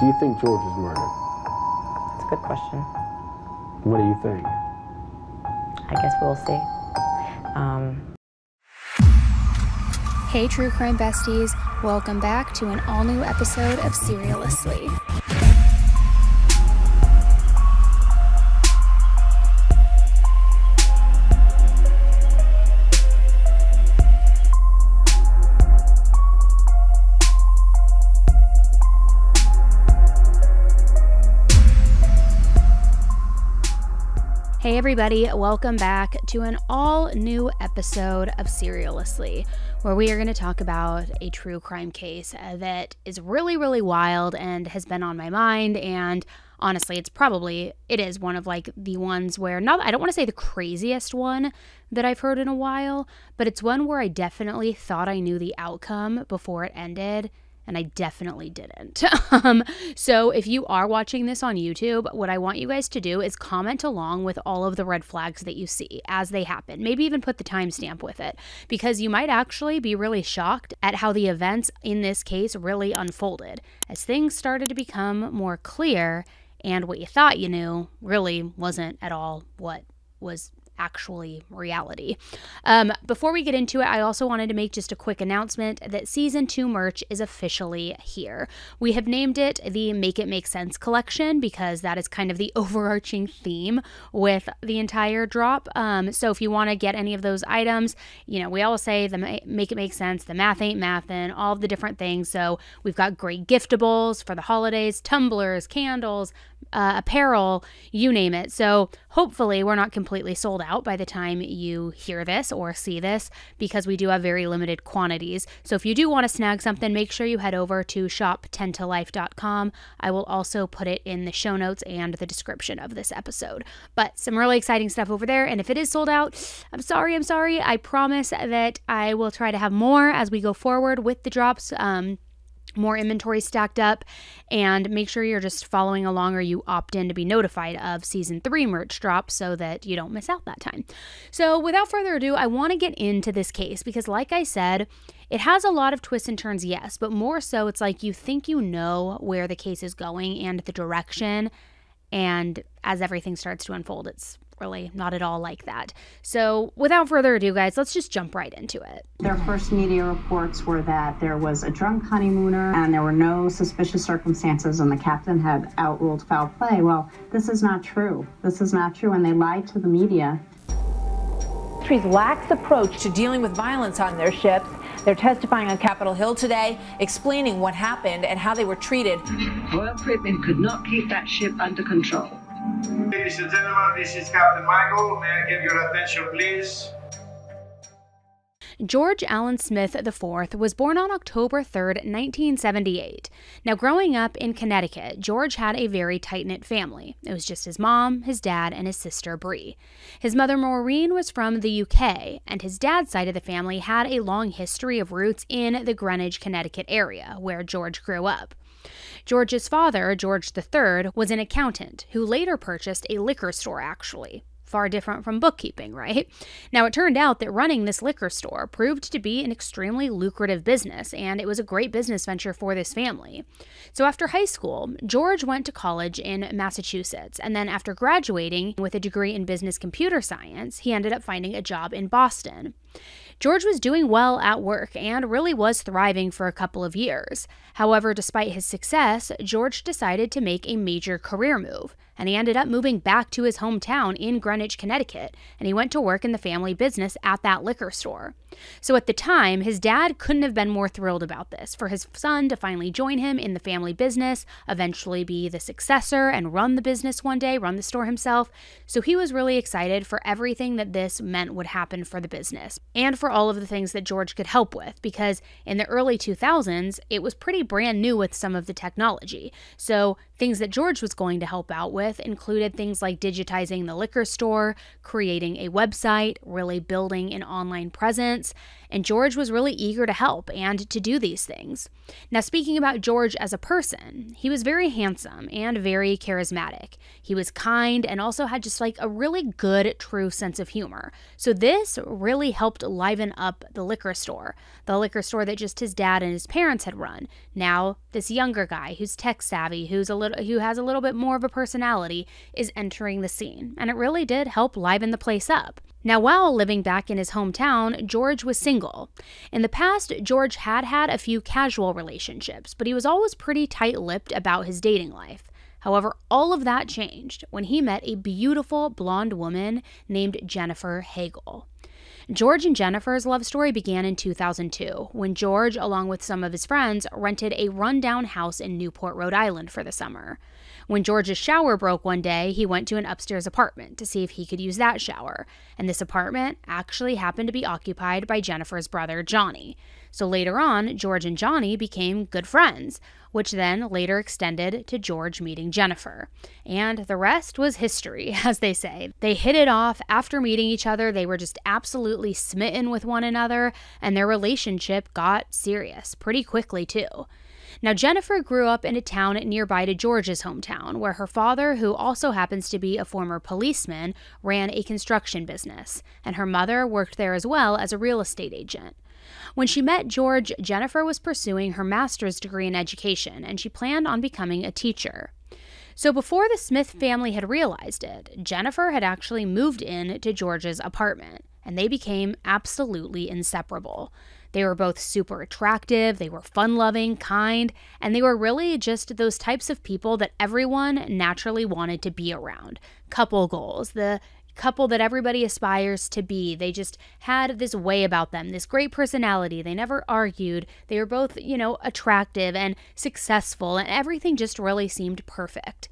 Do you think George was murdered? That's a good question. What do you think? I guess we'll see. Um, Hey, true crime besties. Welcome back to an all new episode of Serialously. Everybody, welcome back to an all new episode of Serialously, where we are going to talk about a true crime case that is really, really wild and has been on my mind. And honestly, it's probably, it is one of like the ones where, not, I don't want to say the craziest one that I've heard in a while, but it's one where I definitely thought I knew the outcome before it ended and I definitely didn't. um, so if you are watching this on YouTube, what I want you guys to do is comment along with all of the red flags that you see as they happen. Maybe even put the timestamp with it, because you might actually be really shocked at how the events in this case really unfolded as things started to become more clear and what you thought you knew really wasn't at all what was actually reality. Um, before we get into it, I also wanted to make just a quick announcement that season two merch is officially here. We have named it the Make It Make Sense collection because that is kind of the overarching theme with the entire drop. Um, so if you want to get any of those items, you know, we always say the Make It Make Sense, the math ain't math, and all the different things. So we've got great giftables for the holidays, tumblers, candles, uh, apparel, you name it. So hopefully we're not completely sold out by the time you hear this or see this because we do have very limited quantities. So if you do want to snag something, make sure you head over to shop10tolife.com. I will also put it in the show notes and the description of this episode. But some really exciting stuff over there. And if it is sold out, I'm sorry, I'm sorry. I promise that I will try to have more as we go forward with the drops. Um, more inventory stacked up and make sure you're just following along or you opt in to be notified of season 3 merch drop so that you don't miss out that time. So, without further ado, I want to get into this case because like I said, it has a lot of twists and turns, yes, but more so it's like you think you know where the case is going and the direction and as everything starts to unfold, it's really not at all like that. So, without further ado, guys, let's just jump right into it. Their first media reports were that there was a drunk honeymooner and there were no suspicious circumstances, and the captain had outruled foul play. Well, this is not true. This is not true, and they lied to the media. Country's lax approach to dealing with violence on their ships. They're testifying on Capitol Hill today, explaining what happened and how they were treated. Royal Caribbean could not keep that ship under control. Ladies and gentlemen, this is Captain Michael. May I get your attention, please? George Allen Smith IV was born on October 3, 1978. Now, growing up in Connecticut, George had a very tight knit family. It was just his mom, his dad, and his sister Bree. His mother Maureen was from the UK, and his dad's side of the family had a long history of roots in the Greenwich, Connecticut area, where George grew up. George's father, George III, was an accountant who later purchased a liquor store, actually. Far different from bookkeeping, right? Now, it turned out that running this liquor store proved to be an extremely lucrative business, and it was a great business venture for this family. So, after high school, George went to college in Massachusetts, and then after graduating with a degree in business computer science, he ended up finding a job in Boston. George was doing well at work and really was thriving for a couple of years. However, despite his success, George decided to make a major career move, and he ended up moving back to his hometown in Greenwich, Connecticut, and he went to work in the family business at that liquor store. So at the time, his dad couldn't have been more thrilled about this for his son to finally join him in the family business, eventually be the successor and run the business one day, run the store himself. So he was really excited for everything that this meant would happen for the business and for all of the things that George could help with because in the early 2000s, it was pretty brand new with some of the technology. So things that George was going to help out with included things like digitizing the liquor store, creating a website, really building an online presence, and George was really eager to help and to do these things. Now, speaking about George as a person, he was very handsome and very charismatic. He was kind and also had just like a really good, true sense of humor. So, this really helped liven liven up the liquor store, the liquor store that just his dad and his parents had run. Now, this younger guy who's tech savvy, who's a little who has a little bit more of a personality is entering the scene, and it really did help liven the place up. Now, while living back in his hometown, George was single. In the past, George had had a few casual relationships, but he was always pretty tight lipped about his dating life. However, all of that changed when he met a beautiful blonde woman named Jennifer Hagel. George and Jennifer's love story began in 2002 when George, along with some of his friends, rented a rundown house in Newport, Rhode Island for the summer. When George's shower broke one day, he went to an upstairs apartment to see if he could use that shower. And this apartment actually happened to be occupied by Jennifer's brother, Johnny. So later on, George and Johnny became good friends, which then later extended to George meeting Jennifer. And the rest was history, as they say. They hit it off after meeting each other. They were just absolutely smitten with one another, and their relationship got serious pretty quickly, too. Now, Jennifer grew up in a town nearby to George's hometown, where her father, who also happens to be a former policeman, ran a construction business, and her mother worked there as well as a real estate agent. When she met George, Jennifer was pursuing her master's degree in education, and she planned on becoming a teacher. So before the Smith family had realized it, Jennifer had actually moved in to George's apartment, and they became absolutely inseparable. They were both super attractive, they were fun loving, kind, and they were really just those types of people that everyone naturally wanted to be around. Couple goals, the couple that everybody aspires to be. They just had this way about them, this great personality. They never argued. They were both, you know, attractive and successful, and everything just really seemed perfect.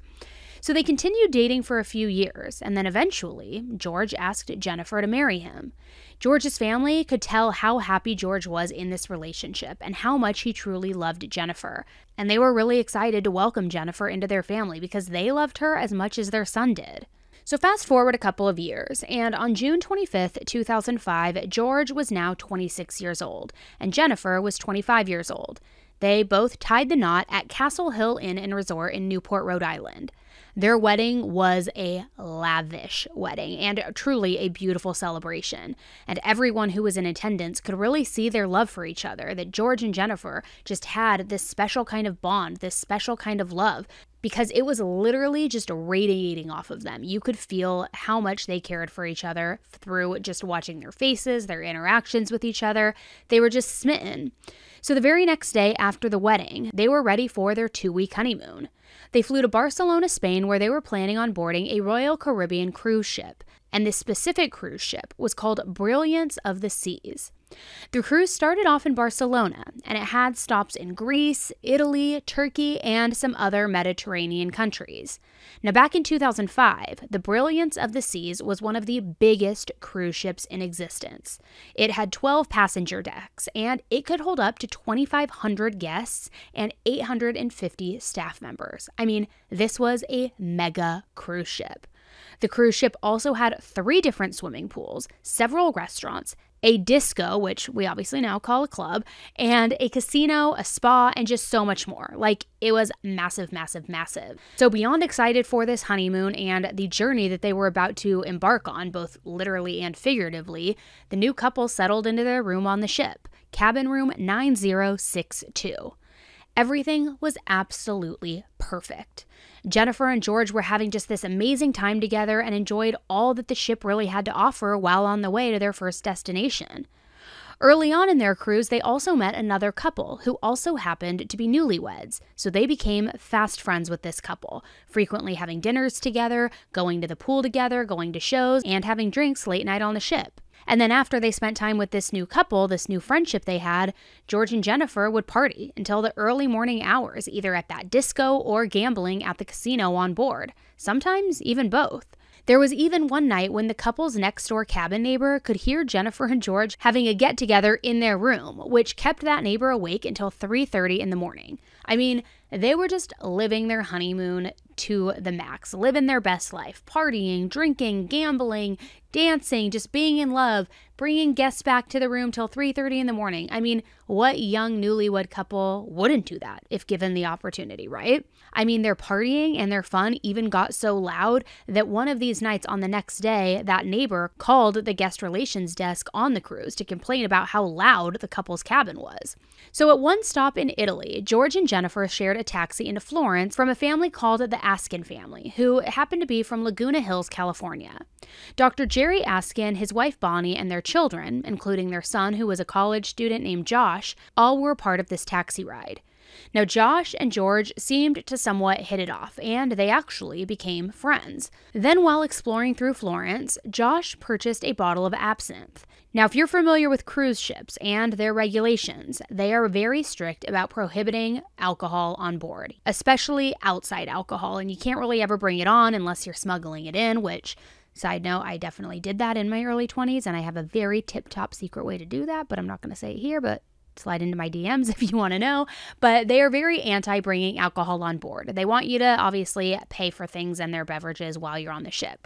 So they continued dating for a few years, and then eventually, George asked Jennifer to marry him. George's family could tell how happy George was in this relationship and how much he truly loved Jennifer. And they were really excited to welcome Jennifer into their family because they loved her as much as their son did. So, fast forward a couple of years, and on June 25th, 2005, George was now 26 years old, and Jennifer was 25 years old. They both tied the knot at Castle Hill Inn and Resort in Newport, Rhode Island. Their wedding was a lavish wedding and truly a beautiful celebration. And everyone who was in attendance could really see their love for each other, that George and Jennifer just had this special kind of bond, this special kind of love because it was literally just radiating off of them. You could feel how much they cared for each other through just watching their faces, their interactions with each other. They were just smitten. So, the very next day after the wedding, they were ready for their two week honeymoon. They flew to Barcelona, Spain, where they were planning on boarding a Royal Caribbean cruise ship. And this specific cruise ship was called Brilliance of the Seas. The cruise started off in Barcelona, and it had stops in Greece, Italy, Turkey, and some other Mediterranean countries. Now, back in 2005, the Brilliance of the Seas was one of the biggest cruise ships in existence. It had 12 passenger decks, and it could hold up to 2,500 guests and 850 staff members. I mean, this was a mega cruise ship. The cruise ship also had three different swimming pools, several restaurants, a disco, which we obviously now call a club, and a casino, a spa, and just so much more. Like it was massive, massive, massive. So, beyond excited for this honeymoon and the journey that they were about to embark on, both literally and figuratively, the new couple settled into their room on the ship, cabin room 9062. Everything was absolutely perfect. Jennifer and George were having just this amazing time together and enjoyed all that the ship really had to offer while on the way to their first destination. Early on in their cruise, they also met another couple who also happened to be newlyweds, so they became fast friends with this couple, frequently having dinners together, going to the pool together, going to shows, and having drinks late night on the ship. And then after they spent time with this new couple, this new friendship they had, George and Jennifer would party until the early morning hours, either at that disco or gambling at the casino on board, sometimes even both. There was even one night when the couple's next door cabin neighbor could hear Jennifer and George having a get together in their room, which kept that neighbor awake until 3:30 in the morning. I mean, they were just living their honeymoon to the max, living their best life, partying, drinking, gambling, dancing, just being in love, bringing guests back to the room till 3:30 in the morning. I mean, what young newlywed couple wouldn't do that if given the opportunity, right? I mean, their partying and their fun even got so loud that one of these nights on the next day, that neighbor called the guest relations desk on the cruise to complain about how loud the couple's cabin was. So, at one stop in Italy, George and Jennifer shared a taxi into Florence from a family called the Askin family, who happened to be from Laguna Hills, California. Dr. Jerry Askin, his wife Bonnie, and their children, including their son, who was a college student named Josh, all were part of this taxi ride. Now, Josh and George seemed to somewhat hit it off, and they actually became friends. Then, while exploring through Florence, Josh purchased a bottle of absinthe. Now, if you're familiar with cruise ships and their regulations, they are very strict about prohibiting alcohol on board, especially outside alcohol, and you can't really ever bring it on unless you're smuggling it in, which Side note, I definitely did that in my early 20s, and I have a very tip top secret way to do that, but I'm not going to say it here, but slide into my DMs if you want to know. But they are very anti bringing alcohol on board. They want you to obviously pay for things and their beverages while you're on the ship.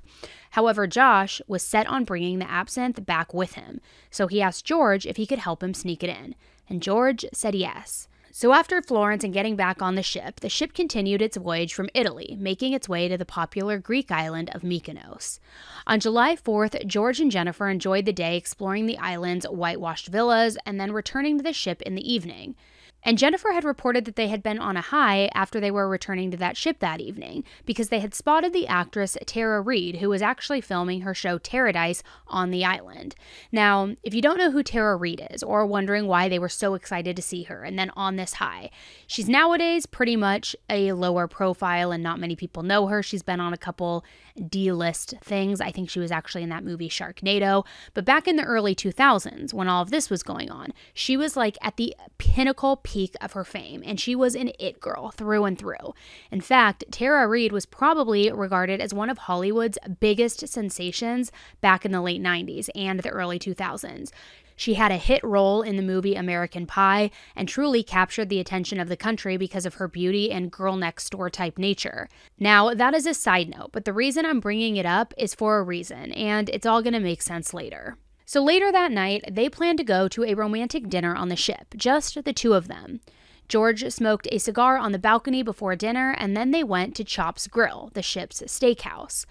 However, Josh was set on bringing the absinthe back with him, so he asked George if he could help him sneak it in. And George said yes. So, after Florence and getting back on the ship, the ship continued its voyage from Italy, making its way to the popular Greek island of Mykonos. On July 4th, George and Jennifer enjoyed the day exploring the island's whitewashed villas and then returning to the ship in the evening. And Jennifer had reported that they had been on a high after they were returning to that ship that evening because they had spotted the actress Tara Reid, who was actually filming her show Paradise on the island. Now, if you don't know who Tara Reid is or wondering why they were so excited to see her and then on this high, she's nowadays pretty much a lower profile and not many people know her. She's been on a couple D list things. I think she was actually in that movie Sharknado. But back in the early 2000s, when all of this was going on, she was like at the pinnacle peak of her fame, and she was an it girl through and through. In fact, Tara Reid was probably regarded as one of Hollywood's biggest sensations back in the late 90s and the early 2000s. She had a hit role in the movie American Pie and truly captured the attention of the country because of her beauty and girl next door type nature. Now, that is a side note, but the reason I'm bringing it up is for a reason, and it's all going to make sense later. So later that night, they planned to go to a romantic dinner on the ship, just the two of them. George smoked a cigar on the balcony before dinner, and then they went to Chops Grille, the ship's steakhouse.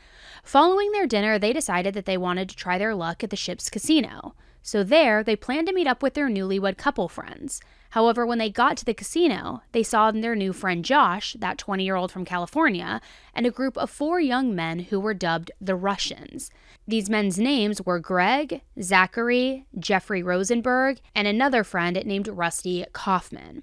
Following their dinner, they decided that they wanted to try their luck at the ship's casino. So there, they planned to meet up with their newlywed couple friends. However, when they got to the casino, they saw their new friend Josh, that 20 year old from California, and a group of four young men who were dubbed the Russians. These men's names were Greg, Zachary, Jeffrey Rosenberg, and another friend named Rusty Kaufman.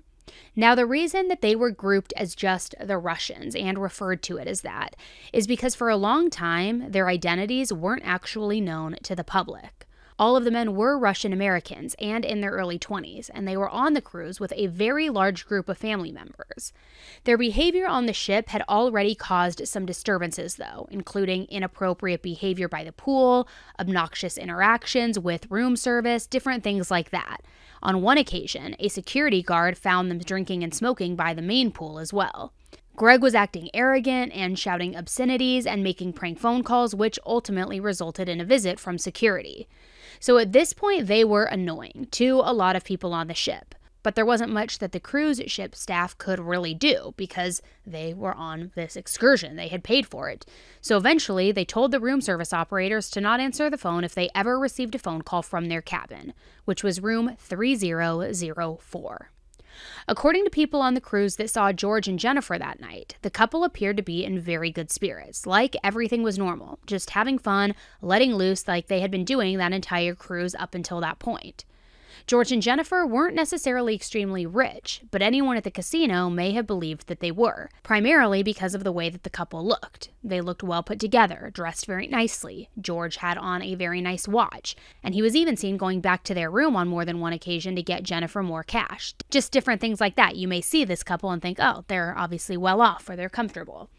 Now, the reason that they were grouped as just the Russians and referred to it as that is because for a long time, their identities weren't actually known to the public. All of the men were Russian Americans and in their early 20s, and they were on the cruise with a very large group of family members. Their behavior on the ship had already caused some disturbances, though, including inappropriate behavior by the pool, obnoxious interactions with room service, different things like that. On one occasion, a security guard found them drinking and smoking by the main pool as well. Greg was acting arrogant and shouting obscenities and making prank phone calls, which ultimately resulted in a visit from security. So at this point, they were annoying to a lot of people on the ship. But there wasn't much that the cruise ship staff could really do because they were on this excursion. They had paid for it. So eventually, they told the room service operators to not answer the phone if they ever received a phone call from their cabin, which was room 3004. According to people on the cruise that saw George and Jennifer that night, the couple appeared to be in very good spirits, like everything was normal, just having fun, letting loose like they had been doing that entire cruise up until that point. George and Jennifer weren't necessarily extremely rich, but anyone at the casino may have believed that they were, primarily because of the way that the couple looked. They looked well put together, dressed very nicely. George had on a very nice watch, and he was even seen going back to their room on more than one occasion to get Jennifer more cash. Just different things like that. You may see this couple and think, oh, they're obviously well off or they're comfortable.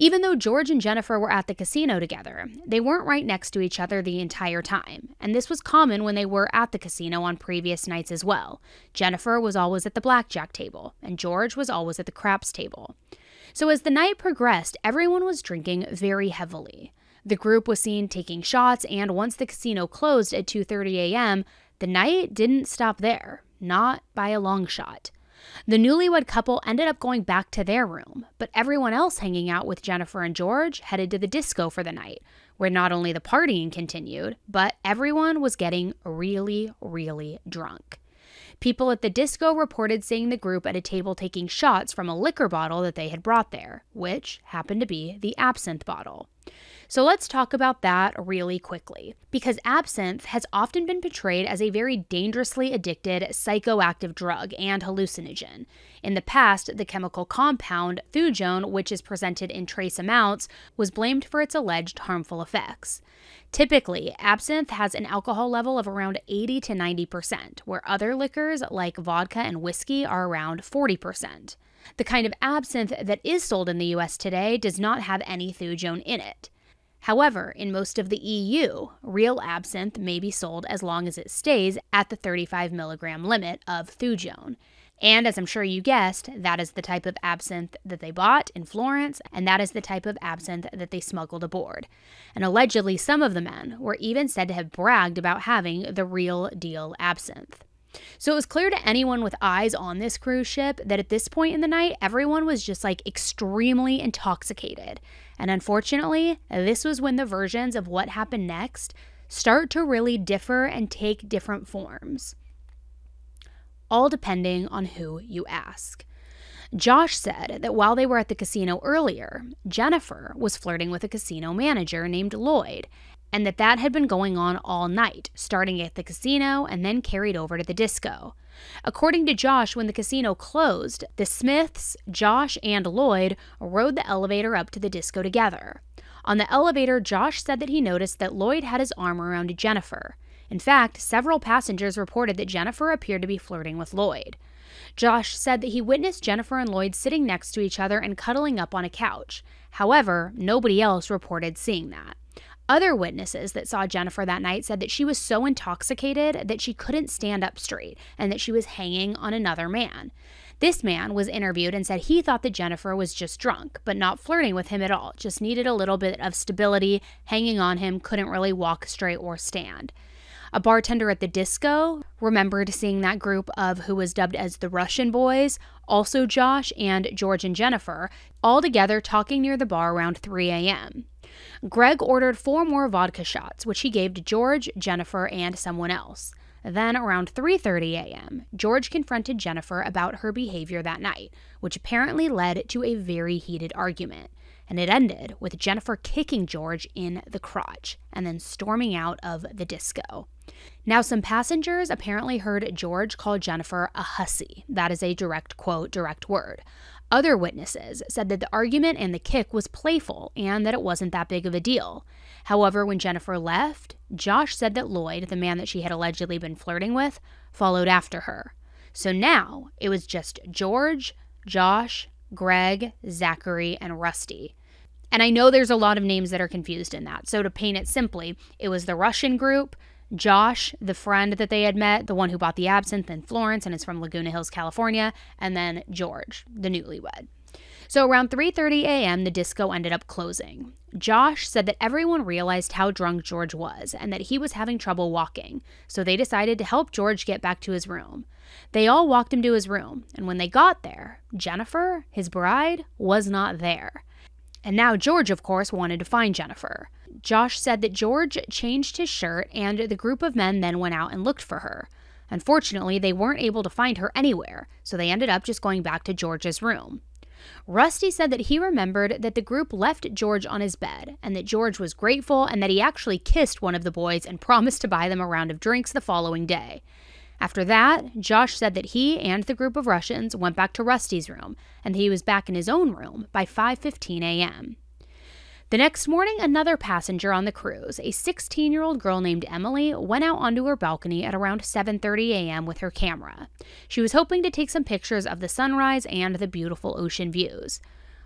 Even though George and Jennifer were at the casino together, they weren't right next to each other the entire time, and this was common when they were at the casino on previous nights as well. Jennifer was always at the blackjack table, and George was always at the craps table. So as the night progressed, everyone was drinking very heavily. The group was seen taking shots and once the casino closed at 2:30 a.m., the night didn't stop there, not by a long shot. The newlywed couple ended up going back to their room, but everyone else hanging out with Jennifer and George headed to the disco for the night, where not only the partying continued, but everyone was getting really, really drunk. People at the disco reported seeing the group at a table taking shots from a liquor bottle that they had brought there, which happened to be the absinthe bottle. So let's talk about that really quickly. Because absinthe has often been portrayed as a very dangerously addicted psychoactive drug and hallucinogen. In the past, the chemical compound thujone, which is presented in trace amounts, was blamed for its alleged harmful effects. Typically, absinthe has an alcohol level of around 80 to 90%, where other liquors like vodka and whiskey are around 40%. The kind of absinthe that is sold in the US today does not have any thujone in it. However, in most of the EU, real absinthe may be sold as long as it stays at the 35 milligram limit of thujone. And as I'm sure you guessed, that is the type of absinthe that they bought in Florence, and that is the type of absinthe that they smuggled aboard. And allegedly, some of the men were even said to have bragged about having the real deal absinthe. So it was clear to anyone with eyes on this cruise ship that at this point in the night, everyone was just like extremely intoxicated. And unfortunately, this was when the versions of what happened next start to really differ and take different forms. All depending on who you ask. Josh said that while they were at the casino earlier, Jennifer was flirting with a casino manager named Lloyd, and that that had been going on all night, starting at the casino and then carried over to the disco. According to Josh, when the casino closed, the Smiths, Josh, and Lloyd rode the elevator up to the disco together. On the elevator, Josh said that he noticed that Lloyd had his arm around Jennifer. In fact, several passengers reported that Jennifer appeared to be flirting with Lloyd. Josh said that he witnessed Jennifer and Lloyd sitting next to each other and cuddling up on a couch. However, nobody else reported seeing that. Other witnesses that saw Jennifer that night said that she was so intoxicated that she couldn't stand up straight and that she was hanging on another man. This man was interviewed and said he thought that Jennifer was just drunk, but not flirting with him at all, just needed a little bit of stability, hanging on him, couldn't really walk straight or stand. A bartender at the disco remembered seeing that group of who was dubbed as the Russian boys, also Josh and George and Jennifer, all together talking near the bar around 3 a.m. Greg ordered four more vodka shots, which he gave to George, Jennifer, and someone else. Then around 3:30 a.m., George confronted Jennifer about her behavior that night, which apparently led to a very heated argument. And it ended with Jennifer kicking George in the crotch and then storming out of the disco. Now, some passengers apparently heard George call Jennifer a hussy. That is a direct quote, direct word. Other witnesses said that the argument and the kick was playful and that it wasn't that big of a deal. However, when Jennifer left, Josh said that Lloyd, the man that she had allegedly been flirting with, followed after her. So now it was just George, Josh, Greg, Zachary, and Rusty. And I know there's a lot of names that are confused in that. So to paint it simply, it was the Russian group, Josh, the friend that they had met, the one who bought the absinthe in Florence and is from Laguna Hills, California, and then George, the newlywed. So around 3:30 a.m., the disco ended up closing. Josh said that everyone realized how drunk George was and that he was having trouble walking, so they decided to help George get back to his room. They all walked him to his room, and when they got there, Jennifer, his bride, was not there. And now George, of course, wanted to find Jennifer. Josh said that George changed his shirt and the group of men then went out and looked for her. Unfortunately, they weren't able to find her anywhere, so they ended up just going back to George's room. Rusty said that he remembered that the group left George on his bed and that George was grateful and that he actually kissed one of the boys and promised to buy them a round of drinks the following day. After that, Josh said that he and the group of Russians went back to Rusty's room and he was back in his own room by 5:15 a.m. The next morning, another passenger on the cruise, a 16-year-old girl named Emily, went out onto her balcony at around 7:30 a.m. with her camera. She was hoping to take some pictures of the sunrise and the beautiful ocean views.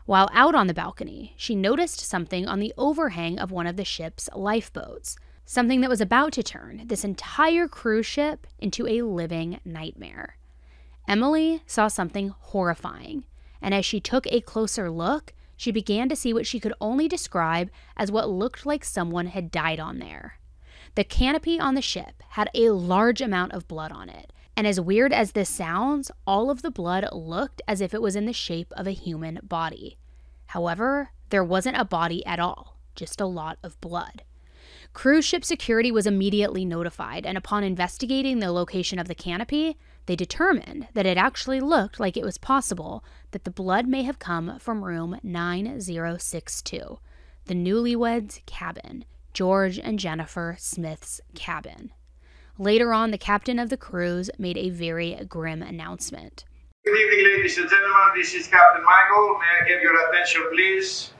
While out on the balcony, she noticed something on the overhang of one of the ship's lifeboats, something that was about to turn this entire cruise ship into a living nightmare. Emily saw something horrifying, and as she took a closer look, she began to see what she could only describe as what looked like someone had died on there. The canopy on the ship had a large amount of blood on it, and as weird as this sounds, all of the blood looked as if it was in the shape of a human body. However, there wasn't a body at all, just a lot of blood. Cruise ship security was immediately notified, and upon investigating the location of the canopy, they determined that it actually looked like it was possible that the blood may have come from room 9062, the newlyweds' cabin, George and Jennifer Smith's cabin. Later on, the captain of the cruise made a very grim announcement. Good evening, ladies and gentlemen. This is Captain Michael. May I have your attention, please?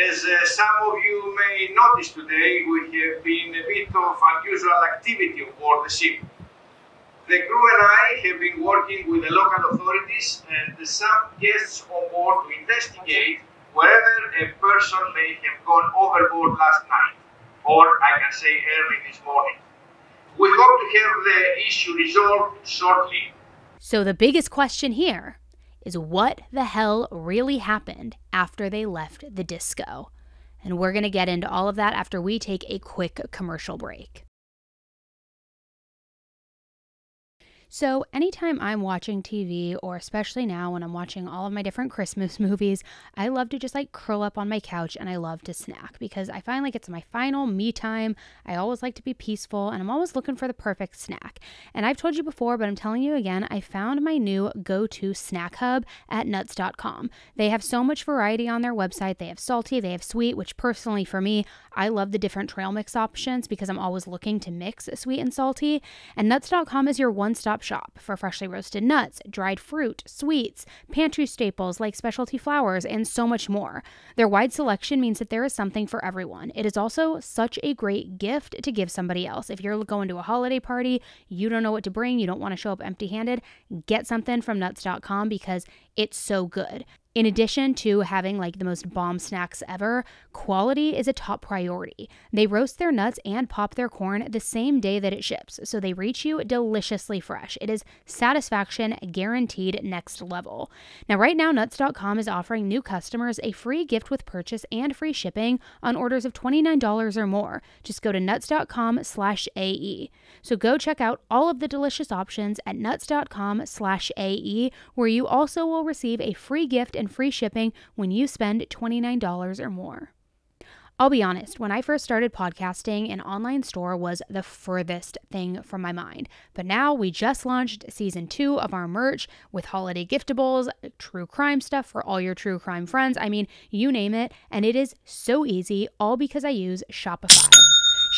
As uh, some of you may notice today, we have been a bit of unusual activity aboard the ship. The crew and I have been working with the local authorities and some guests on board to investigate wherever a person may have gone overboard last night, or I can say early this morning. We hope to have the issue resolved shortly. So, the biggest question here is what the hell really happened after they left the disco? And we're going to get into all of that after we take a quick commercial break. So, anytime I'm watching TV, or especially now when I'm watching all of my different Christmas movies, I love to just like curl up on my couch and I love to snack because I find like it's my final me time. I always like to be peaceful and I'm always looking for the perfect snack. And I've told you before, but I'm telling you again, I found my new go to snack hub at nuts.com. They have so much variety on their website. They have salty, they have sweet, which personally for me, I love the different trail mix options because I'm always looking to mix sweet and salty. And nuts.com is your one stop shop for freshly roasted nuts, dried fruit, sweets, pantry staples like specialty flours, and so much more. Their wide selection means that there is something for everyone. It is also such a great gift to give somebody else. If you're going to a holiday party, you don't know what to bring, you don't want to show up empty handed, get something from nuts.com because it's so good. In addition to having like the most bomb snacks ever, quality is a top priority. They roast their nuts and pop their corn the same day that it ships, so they reach you deliciously fresh. It is satisfaction guaranteed next level. Now, right now, nuts.com is offering new customers a free gift with purchase and free shipping on orders of $29 or more. Just go to nuts.com slash AE. So go check out all of the delicious options at nuts.com slash AE, where you also will receive a free gift and free shipping when you spend $29 or more. I'll be honest, when I first started podcasting, an online store was the furthest thing from my mind. But now we just launched season two of our merch with holiday giftables, true crime stuff for all your true crime friends. I mean, you name it. And it is so easy, all because I use Shopify.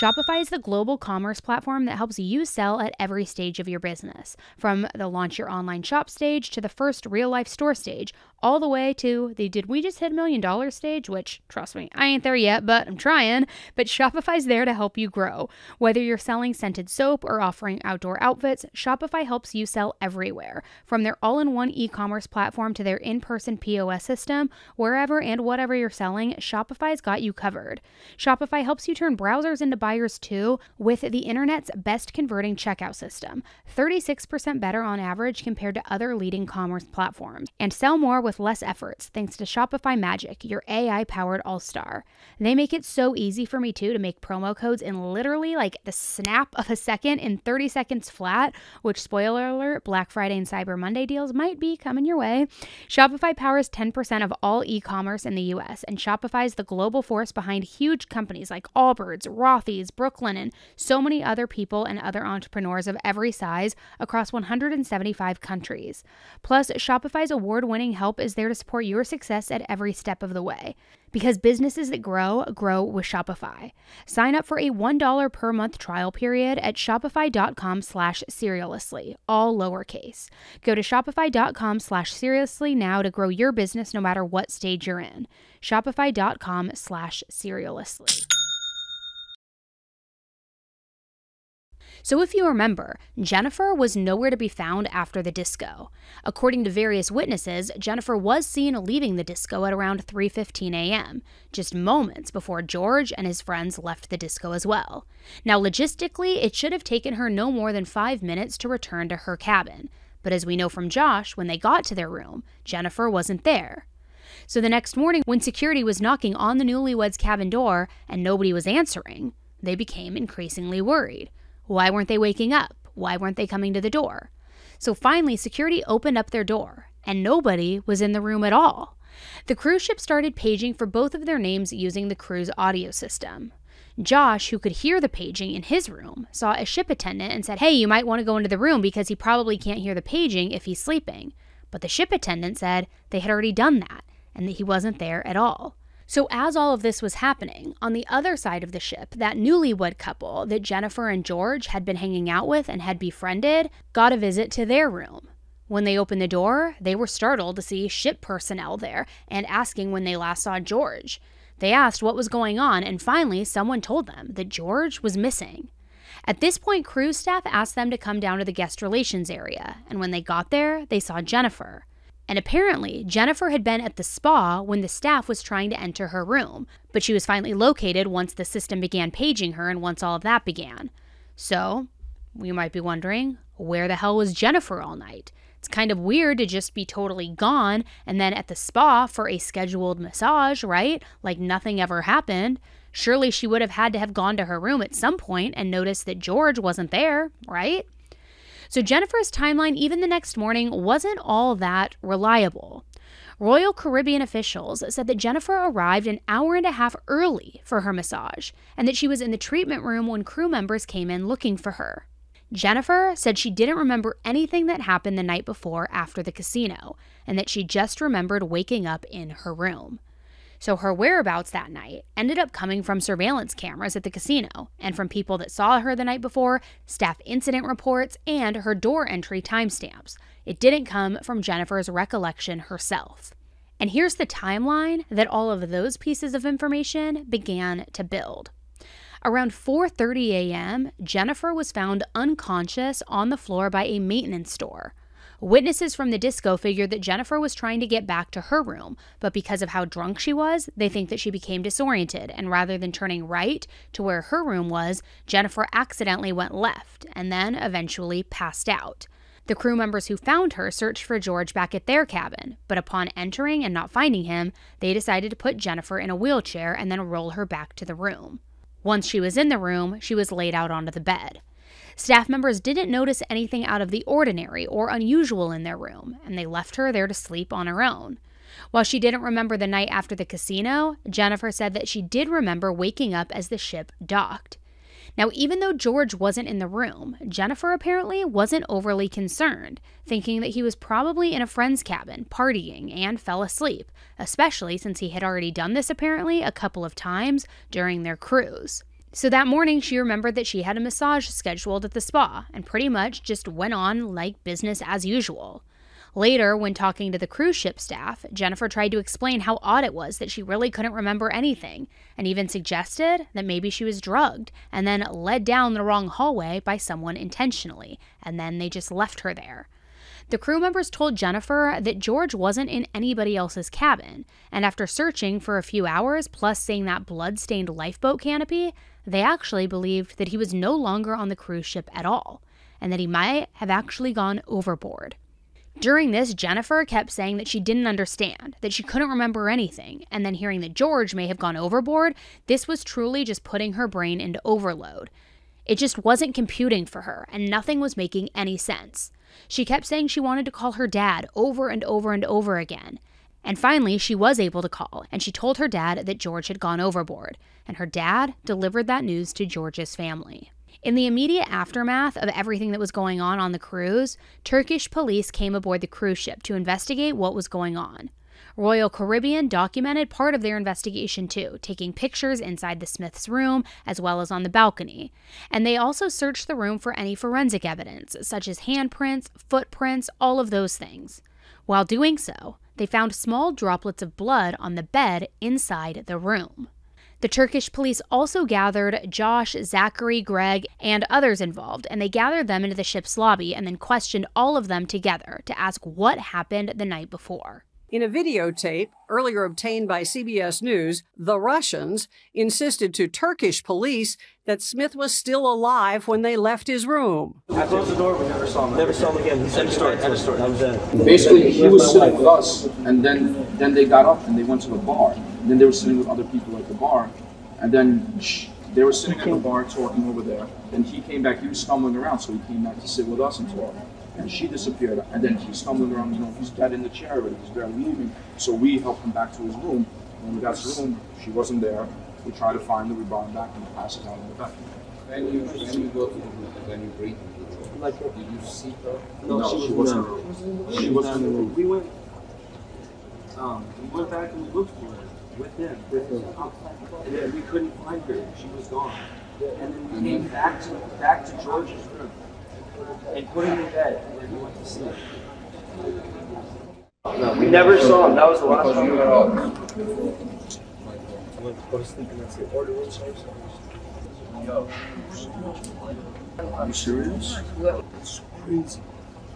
Shopify is the global commerce platform that helps you sell at every stage of your business, from the launch your online shop stage to the first real life store stage, all the way to the did we just hit a million dollar stage, which trust me, I ain't there yet, but I'm trying. But Shopify's there to help you grow. Whether you're selling scented soap or offering outdoor outfits, Shopify helps you sell everywhere. From their all in one e commerce platform to their in person POS system, wherever and whatever you're selling, Shopify's got you covered. Shopify helps you turn browsers into buyers too with the internet's best converting checkout system, 36% better on average compared to other leading commerce platforms, and sell more with less efforts thanks to Shopify Magic, your AI powered all star. They make it so easy for me too to make promo codes in literally like the snap of a second in 30 seconds flat, which, spoiler alert, Black Friday and Cyber Monday deals might be coming your way. Shopify powers 10% of all e commerce in the US, and Shopify is the global force behind huge companies like Allbirds, Rothy's, Brooklinen, and so many other people and other entrepreneurs of every size across 175 countries. Plus, Shopify's award winning help is there to support your success at every step of the way. Because businesses that grow, grow with Shopify. Sign up for a $1 per month trial period at shopify.com slash serialously, all lowercase. Go to shopify.com slash seriously now to grow your business no matter what stage you're in. Shopify.com slash serialously. So, if you remember, Jennifer was nowhere to be found after the disco. According to various witnesses, Jennifer was seen leaving the disco at around 3:15 a.m., just moments before George and his friends left the disco as well. Now, logistically, it should have taken her no more than 5 minutes to return to her cabin, but as we know from Josh, when they got to their room, Jennifer wasn't there. So the next morning, when security was knocking on the newlyweds' cabin door and nobody was answering, they became increasingly worried. Why weren't they waking up? Why weren't they coming to the door? So finally, security opened up their door, and nobody was in the room at all. The cruise ship started paging for both of their names using the cruise audio system. Josh, who could hear the paging in his room, saw a ship attendant and said, Hey, you might want to go into the room because he probably can't hear the paging if he's sleeping. But the ship attendant said they had already done that and that he wasn't there at all. So, as all of this was happening, on the other side of the ship, that newlywed couple that Jennifer and George had been hanging out with and had befriended got a visit to their room. When they opened the door, they were startled to see ship personnel there and asking when they last saw George. They asked what was going on, and finally, someone told them that George was missing. At this point, cruise staff asked them to come down to the guest relations area, and when they got there, they saw Jennifer. And apparently, Jennifer had been at the spa when the staff was trying to enter her room, but she was finally located once the system began paging her and once all of that began. So, you might be wondering, where the hell was Jennifer all night? It's kind of weird to just be totally gone and then at the spa for a scheduled massage, right? Like nothing ever happened. Surely she would have had to have gone to her room at some point and noticed that George wasn't there, right? So Jennifer's timeline, even the next morning, wasn't all that reliable. Royal Caribbean officials said that Jennifer arrived an hour and a half early for her massage and that she was in the treatment room when crew members came in looking for her. Jennifer said she didn't remember anything that happened the night before after the casino and that she just remembered waking up in her room. So her whereabouts that night ended up coming from surveillance cameras at the casino and from people that saw her the night before, staff incident reports, and her door entry timestamps. It didn't come from Jennifer's recollection herself. And here's the timeline that all of those pieces of information began to build. Around 4:30 a.m., Jennifer was found unconscious on the floor by a maintenance store. Witnesses from the disco figured that Jennifer was trying to get back to her room, but because of how drunk she was, they think that she became disoriented, and rather than turning right to where her room was, Jennifer accidentally went left and then eventually passed out. The crew members who found her searched for George back at their cabin, but upon entering and not finding him, they decided to put Jennifer in a wheelchair and then roll her back to the room. Once she was in the room, she was laid out onto the bed. Staff members didn't notice anything out of the ordinary or unusual in their room, and they left her there to sleep on her own. While she didn't remember the night after the casino, Jennifer said that she did remember waking up as the ship docked. Now, even though George wasn't in the room, Jennifer apparently wasn't overly concerned, thinking that he was probably in a friend's cabin partying and fell asleep, especially since he had already done this apparently a couple of times during their cruise. So that morning, she remembered that she had a massage scheduled at the spa and pretty much just went on like business as usual. Later, when talking to the cruise ship staff, Jennifer tried to explain how odd it was that she really couldn't remember anything, and even suggested that maybe she was drugged and then led down the wrong hallway by someone intentionally, and then they just left her there. The crew members told Jennifer that George wasn't in anybody else's cabin, and after searching for a few hours, plus seeing that blood stained lifeboat canopy, they actually believed that he was no longer on the cruise ship at all, and that he might have actually gone overboard. During this, Jennifer kept saying that she didn't understand, that she couldn't remember anything, and then hearing that George may have gone overboard, this was truly just putting her brain into overload. It just wasn't computing for her, and nothing was making any sense. She kept saying she wanted to call her dad over and over and over again. And finally, she was able to call, and she told her dad that George had gone overboard, and her dad delivered that news to George's family. In the immediate aftermath of everything that was going on on the cruise, Turkish police came aboard the cruise ship to investigate what was going on. Royal Caribbean documented part of their investigation too, taking pictures inside the Smiths' room as well as on the balcony. And they also searched the room for any forensic evidence, such as handprints, footprints, all of those things. While doing so, they found small droplets of blood on the bed inside the room. The Turkish police also gathered Josh, Zachary, Greg, and others involved, and they gathered them into the ship's lobby and then questioned all of them together to ask what happened the night before. In a videotape earlier obtained by CBS News, the Russians insisted to Turkish police that Smith was still alive when they left his room. I closed the door. We never saw him. Never saw him again. He said story. End of story. That was it. Basically, he was sitting with us, and then then they got up and they went to the bar. And then they were sitting with other people at the bar, and then they were sitting at the bar talking over there. Then he came back. He was stumbling around, so he came back to sit with us and talk. And she disappeared, and then he's stumbling around. You know, he's dead in the chair already. He's barely moving. So we helped him back to his room. When we got to his room, she wasn't there. We tried to find her. We brought him back, and passed passes out in the back. When you when you go to the when you breathe into the room, Like, did you see her? No, she wasn't in the room. She wasn't in the room. We went. Um, we went back and we looked for her with him. With him. And then we couldn't find her. She was gone. And then we came back to back to George's room and put him in bed where he went to sleep. we never saw him. That was the last time we were Went to go to sleep and that's it. Order room service. Yo. Are you serious? That's crazy.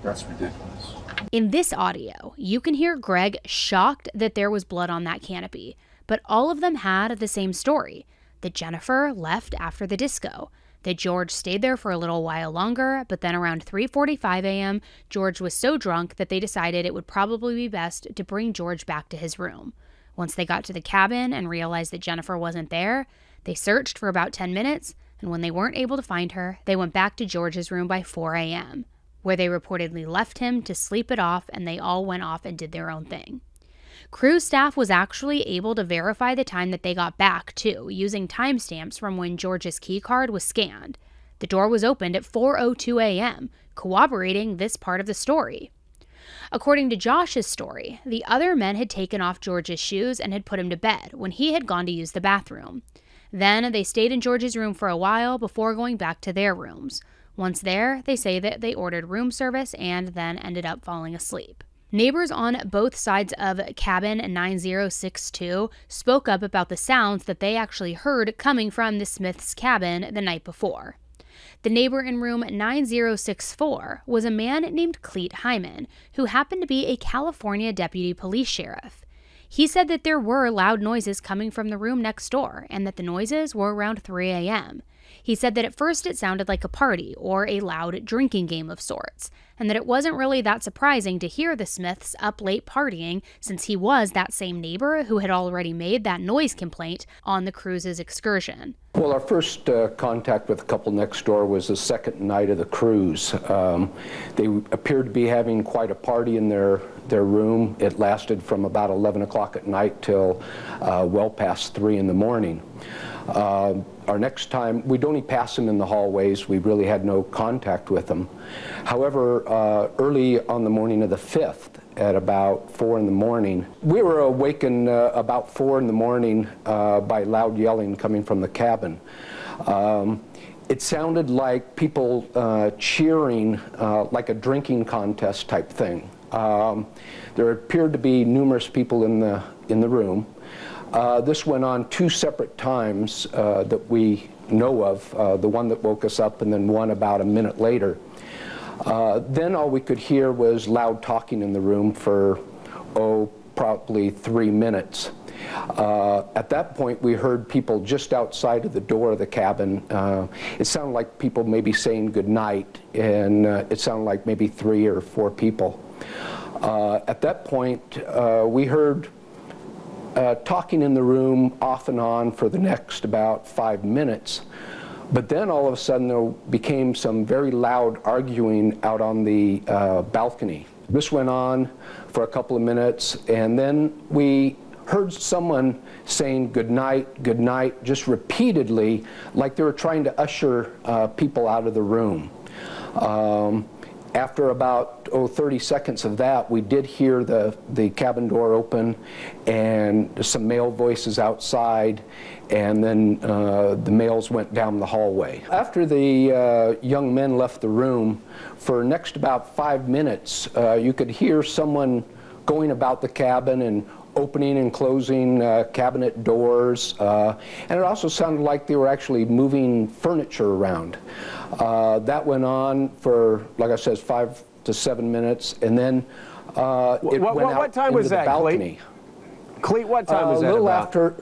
That's ridiculous. In this audio, you can hear Greg shocked that there was blood on that canopy, but all of them had the same story that Jennifer left after the disco, that George stayed there for a little while longer, but then around 3:45 a.m., George was so drunk that they decided it would probably be best to bring George back to his room. Once they got to the cabin and realized that Jennifer wasn't there, they searched for about 10 minutes, and when they weren't able to find her, they went back to George's room by 4 a.m where they reportedly left him to sleep it off and they all went off and did their own thing. Crew staff was actually able to verify the time that they got back, too, using timestamps from when George's keycard was scanned. The door was opened at 4:02 a.m., corroborating this part of the story. According to Josh's story, the other men had taken off George's shoes and had put him to bed when he had gone to use the bathroom. Then they stayed in George's room for a while before going back to their rooms. Once there, they say that they ordered room service and then ended up falling asleep. Neighbors on both sides of cabin 9062 spoke up about the sounds that they actually heard coming from the Smiths' cabin the night before. The neighbor in room 9064 was a man named Clete Hyman, who happened to be a California deputy police sheriff. He said that there were loud noises coming from the room next door and that the noises were around 3 a.m. He said that at first it sounded like a party or a loud drinking game of sorts, and that it wasn't really that surprising to hear the Smiths up late partying since he was that same neighbor who had already made that noise complaint on the cruise's excursion. Well, our first uh, contact with the couple next door was the second night of the cruise. Um, they appeared to be having quite a party in their, their room. It lasted from about 11 o'clock at night till uh, well past 3 in the morning. Uh, our next time, we'd only pass them in the hallways. We really had no contact with them. However, uh, early on the morning of the 5th, at about 4 in the morning, we were awakened uh, about 4 in the morning uh, by loud yelling coming from the cabin. Um, it sounded like people uh, cheering, uh, like a drinking contest type thing. Um, there appeared to be numerous people in the, in the room. Uh, this went on two separate times uh, that we know of, uh, the one that woke us up and then one about a minute later. Uh, then all we could hear was loud talking in the room for, oh, probably three minutes. Uh, at that point, we heard people just outside of the door of the cabin. It sounded like people maybe saying goodnight, and it sounded like maybe three or four people. at that point, we heard uh, talking in the room off and on for the next about five minutes. But then all of a sudden there became some very loud arguing out on the uh, balcony. This went on for a couple of minutes, and then we heard someone saying good night, good night, just repeatedly, like they were trying to usher uh, people out of the room. Um, after about oh, 30 seconds of that, we did hear the, the cabin door open and some male voices outside, and then uh, the males went down the hallway. After the uh, young men left the room, for next about five minutes, uh, you could hear someone going about the cabin and opening and closing uh, cabinet doors, uh, and it also sounded like they were actually moving furniture around. Uh, that went on for, like I said, five to seven minutes, and then Uh, it What, went what, out what time into was the that, balcony. Clete? Clete, what time Uh, was that A little about? after,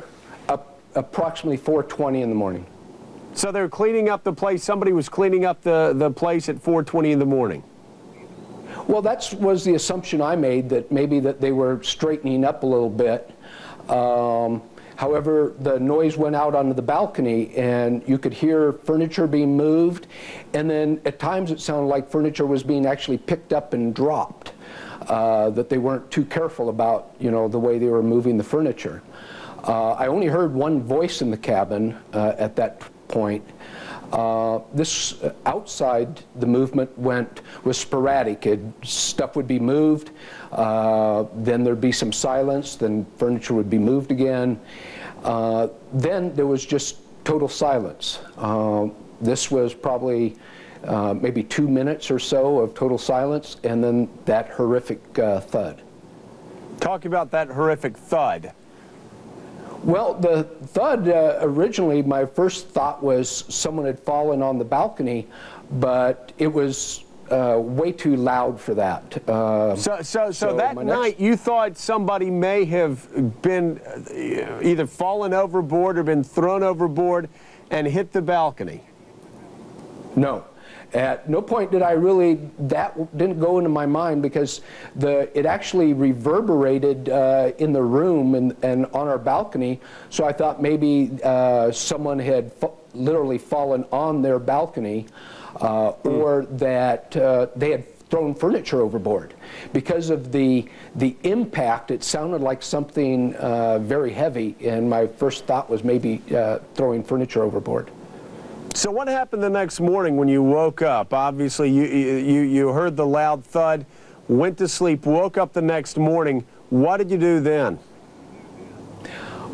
uh, approximately 4:20 in the morning. So they're cleaning up the place. Somebody was cleaning up the, the place at 4:20 in the morning. Well, that was the assumption I made, that maybe that they were straightening up a little bit. Um, however, the noise went out onto the balcony, and you could hear furniture being moved, and then at times it sounded like furniture was being actually picked up and dropped, uh, that they weren't too careful about, you know, the way they were moving the furniture. Uh, I only heard one voice in the cabin uh, at that point. Uh, this uh, outside the movement went was sporadic. It, stuff would be moved, uh, then there'd be some silence, then furniture would be moved again. Uh, then there was just total silence. This was probably maybe two minutes or so of total silence, and then that horrific thud. Talk about that horrific thud. Well, the thud uh, originally, my first thought was someone had fallen on the balcony, but it was uh, way too loud for that. Uh, So, so, so, so that night you thought somebody may have been uh, either fallen overboard or been thrown overboard and hit the balcony. No. At no point did I really, that didn't go into my mind because the, it actually reverberated uh, in the room and, and on our balcony. So I thought maybe uh, someone had literally fallen on their balcony uh, or that uh, they had thrown furniture overboard. Because of the, the impact, it sounded like something uh, very heavy, and my first thought was maybe uh, throwing furniture overboard. So what happened the next morning when you woke up? Obviously, you, you, you heard the loud thud, went to sleep, woke up the next morning. What did you do then?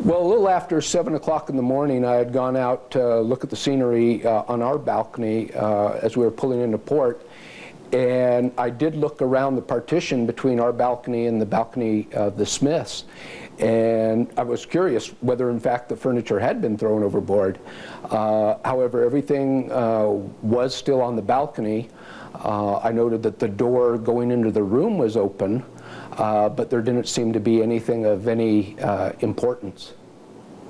Well, a little after 7 o'clock in the morning, I had gone out to look at the scenery uh, on our balcony uh, as we were pulling into port. And I did look around the partition between our balcony and the balcony of the Smiths. And I was curious whether, in fact, the furniture had been thrown overboard. Uh, however, everything uh, was still on the balcony. Uh, I noted that the door going into the room was open, uh, but there didn't seem to be anything of any uh, importance.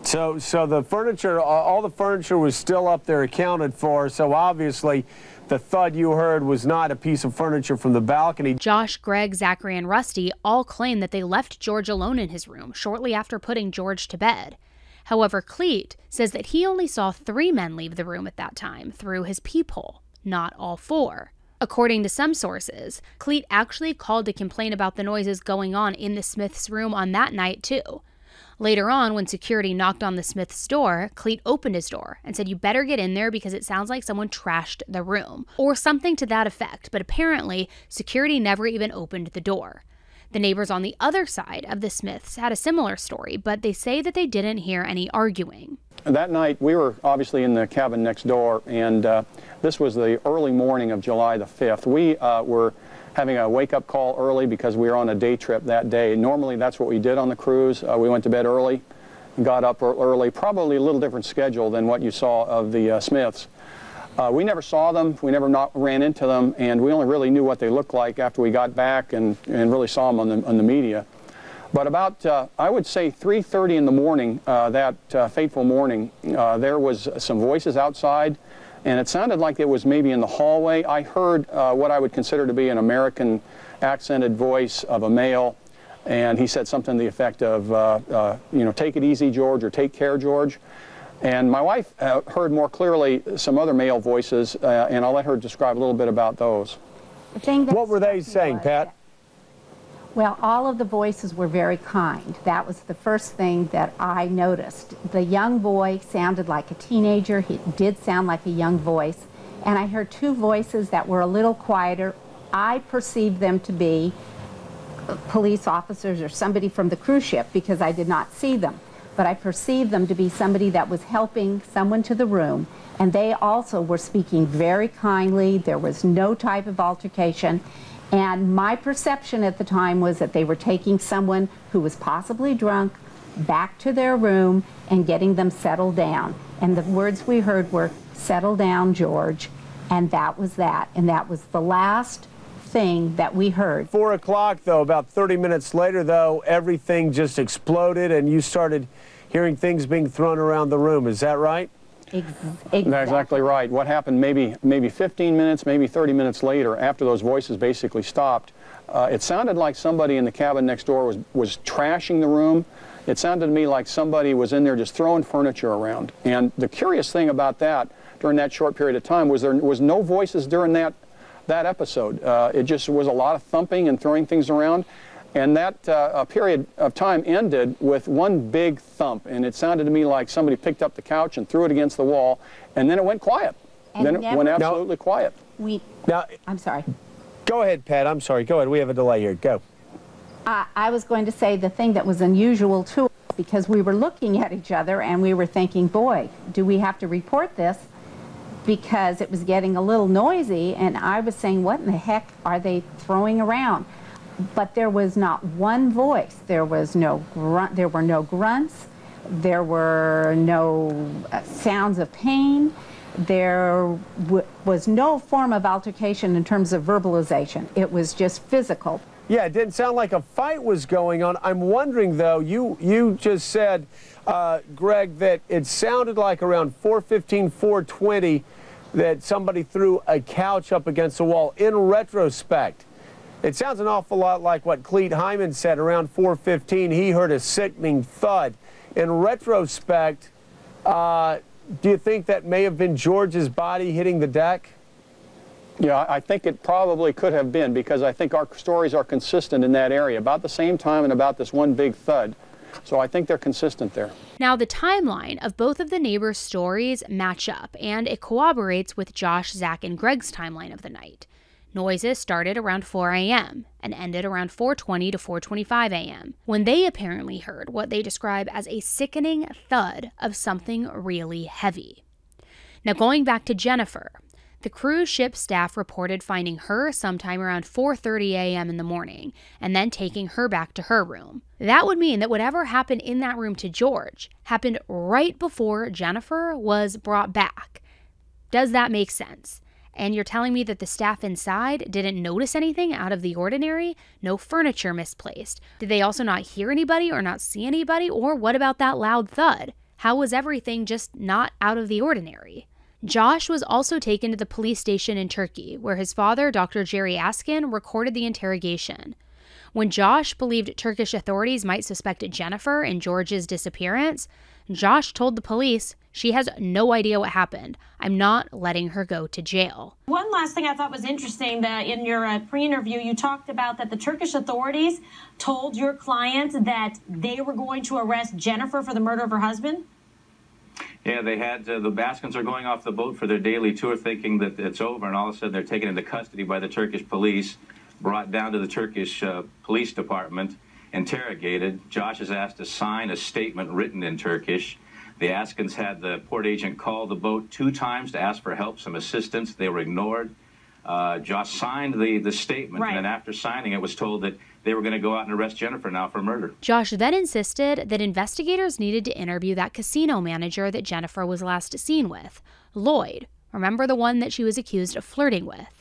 So, so the furniture, all- all the furniture was still up there accounted for. So obviously, the thud you heard was not a piece of furniture from the balcony. Josh, Greg, Zachary, and Rusty all claim that they left George alone in his room shortly after putting George to bed. However, Clete says that he only saw three men leave the room at that time through his peephole, not all four. According to some sources, Clete actually called to complain about the noises going on in the Smiths' room on that night, too. Later on, when security knocked on the Smith's door, Clete opened his door and said, You better get in there because it sounds like someone trashed the room, or something to that effect. But apparently, security never even opened the door. The neighbors on the other side of the Smiths had a similar story, but they say that they didn't hear any arguing. That night, we were obviously in the cabin next door, and uh, this was the early morning of July the 5th. We uh, were having a wake-up call early because we were on a day trip that day. Normally, that's what we did on the cruise. Uh, we went to bed early, got up early, probably a little different schedule than what you saw of the uh, Smiths. Uh, we never saw them, we never not, ran into them, and we only really knew what they looked like after we got back and, and really saw them on the, on the media. But about, uh, I would say 3.30 in the morning, uh, that uh, fateful morning, uh, there was some voices outside, and it sounded like it was maybe in the hallway. I heard uh, what I would consider to be an American accented voice of a male, and he said something to the effect of, uh, uh, you know, take it easy, George, or take care, George. And my wife uh, heard more clearly some other male voices, uh, and I'll let her describe a little bit about those. What were they saying, Pat? Well, all of the voices were very kind. That was the first thing that I noticed. The young boy sounded like a teenager. He did sound like a young voice. And I heard two voices that were a little quieter. I perceived them to be police officers or somebody from the cruise ship because I did not see them. But I perceived them to be somebody that was helping someone to the room. And they also were speaking very kindly. There was no type of altercation. And my perception at the time was that they were taking someone who was possibly drunk back to their room and getting them settled down. And the words we heard were, settle down, George. And that was that. And that was the last thing that we heard. Four o'clock, though, about 30 minutes later, though, everything just exploded and you started hearing things being thrown around the room. Is that right? Exactly. That's exactly right. What happened maybe maybe 15 minutes, maybe 30 minutes later, after those voices basically stopped, uh, it sounded like somebody in the cabin next door was, was trashing the room. It sounded to me like somebody was in there just throwing furniture around. And the curious thing about that during that short period of time was there was no voices during that that episode. Uh, it just was a lot of thumping and throwing things around. And that uh, period of time ended with one big thump. And it sounded to me like somebody picked up the couch and threw it against the wall. And then it went quiet. And then it went absolutely quiet. We, Now, I'm sorry. go ahead, Pat. I'm sorry. Go ahead. We have a delay here. Go. I, I was going to say the thing that was unusual too, because we were looking at each other and we were thinking, boy, do we have to report this? Because it was getting a little noisy, and I was saying, what in the heck are they throwing around? But there was not one voice. There was no grunt. There were no grunts. There were no uh, sounds of pain. There was no form of altercation in terms of verbalization. It was just physical. Yeah, it didn't sound like a fight was going on. I'm wondering, though, you, you just said, uh, Greg, that it sounded like around 415, 420 that somebody threw a couch up against the wall. In retrospect, it sounds an awful lot like what Clete Hyman said around 415. He heard a sickening thud. In retrospect, uh, do you think that may have been George's body hitting the deck? Yeah, I think it probably could have been because I think our stories are consistent in that area, about the same time and about this one big thud. So I think they're consistent there. Now, the timeline of both of the neighbors' stories match up, and it corroborates with Josh, Zach, and Greg's timeline of the night. Noises started around 4 a.m. and ended around 4:20 to 4:25 a.m. when they apparently heard what they describe as a sickening thud of something really heavy. Now, going back to Jennifer, the cruise ship staff reported finding her sometime around 4:30 a.m. in the morning and then taking her back to her room. That would mean that whatever happened in that room to George happened right before Jennifer was brought back. Does that make sense? And you're telling me that the staff inside didn't notice anything out of the ordinary? No furniture misplaced. Did they also not hear anybody or not see anybody? Or what about that loud thud? How was everything just not out of the ordinary? Josh was also taken to the police station in Turkey, where his father, Dr. Jerry Askin, recorded the interrogation. When Josh believed Turkish authorities might suspect Jennifer and George's disappearance, Josh told the police she has no idea what happened. I'm not letting her go to jail. One last thing I thought was interesting that in your uh, pre interview, you talked about that the Turkish authorities told your client that they were going to arrest Jennifer for the murder of her husband. Yeah, they had uh, the Askins are going off the boat for their daily tour, thinking that it's over, and all of a sudden they're taken into custody by the Turkish police, brought down to the Turkish uh, police department, interrogated. Josh is asked to sign a statement written in Turkish. The Askins had the port agent call the boat two times to ask for help, some assistance. They were ignored. Uh, Josh signed the, the statement, Right. and then after signing it, was told that they were going to go out and arrest Jennifer now for murder. Josh then insisted that investigators needed to interview that casino manager that Jennifer was last seen with, Lloyd. Remember the one that she was accused of flirting with?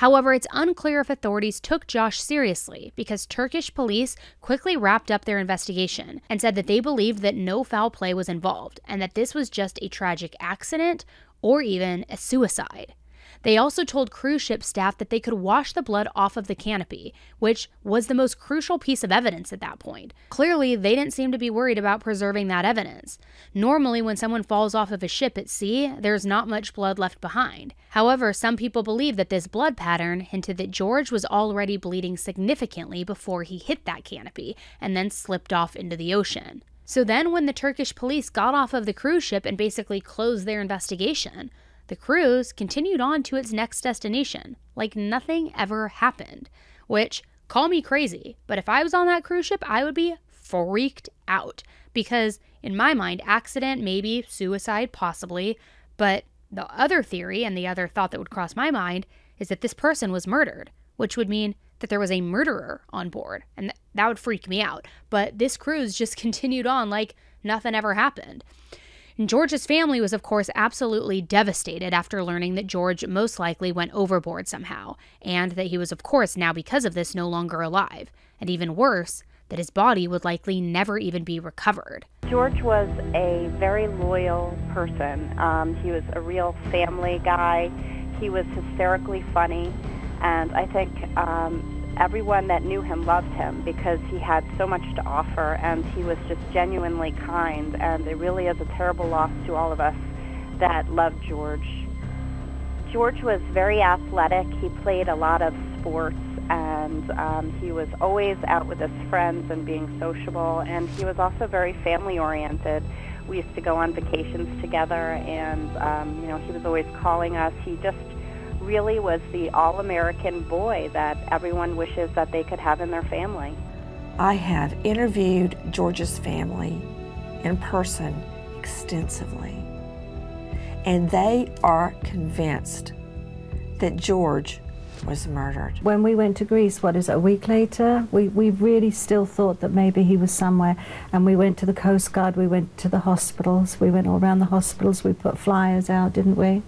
However, it's unclear if authorities took Josh seriously because Turkish police quickly wrapped up their investigation and said that they believed that no foul play was involved and that this was just a tragic accident or even a suicide. They also told cruise ship staff that they could wash the blood off of the canopy, which was the most crucial piece of evidence at that point. Clearly, they didn't seem to be worried about preserving that evidence. Normally, when someone falls off of a ship at sea, there's not much blood left behind. However, some people believe that this blood pattern hinted that George was already bleeding significantly before he hit that canopy and then slipped off into the ocean. So then, when the Turkish police got off of the cruise ship and basically closed their investigation, the cruise continued on to its next destination, like nothing ever happened. Which, call me crazy, but if I was on that cruise ship, I would be freaked out. Because, in my mind, accident, maybe, suicide, possibly, but the other theory and the other thought that would cross my mind is that this person was murdered, which would mean that there was a murderer on board, and th- that would freak me out. But this cruise just continued on like nothing ever happened. George's family was, of course, absolutely devastated after learning that George most likely went overboard somehow, and that he was, of course, now because of this no longer alive. And even worse, that his body would likely never even be recovered. George was a very loyal person. Um, he was a real family guy. He was hysterically funny, and I think um, everyone that knew him loved him because he had so much to offer, and he was just genuinely kind. And it really is a terrible loss to all of us that loved George. George was very athletic. He played a lot of sports and um, he was always out with his friends and being sociable, and he was also very family oriented. We used to go on vacations together, and um, you know he was always calling us. He just really was the all-American boy that everyone wishes that they could have in their family. I have interviewed George's family in person extensively, and they are convinced that George was murdered. When we went to Greece, what is it, a week later, we, we really still thought that maybe he was somewhere. And we went to the Coast Guard, we went to the hospitals, we went all around the hospitals, we put flyers out, didn't we?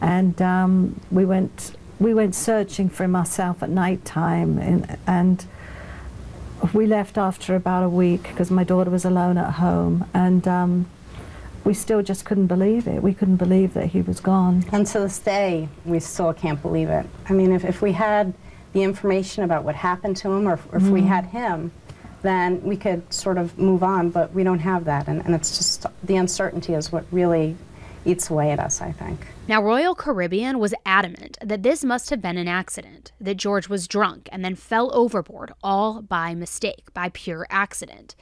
And um, we went we went searching for him ourselves at night time and, and we left after about a week because my daughter was alone at home and um, we still just couldn't believe it. We couldn't believe that he was gone. And to this day, we still can't believe it. I mean, if, if we had the information about what happened to him or if, or if we Mm. had him, then we could sort of move on, but we don't have that. And, and it's just the uncertainty is what really eats away at us, I think. Now, Royal Caribbean was adamant that this must have been an accident, that George was drunk and then fell overboard all by mistake, by pure accident.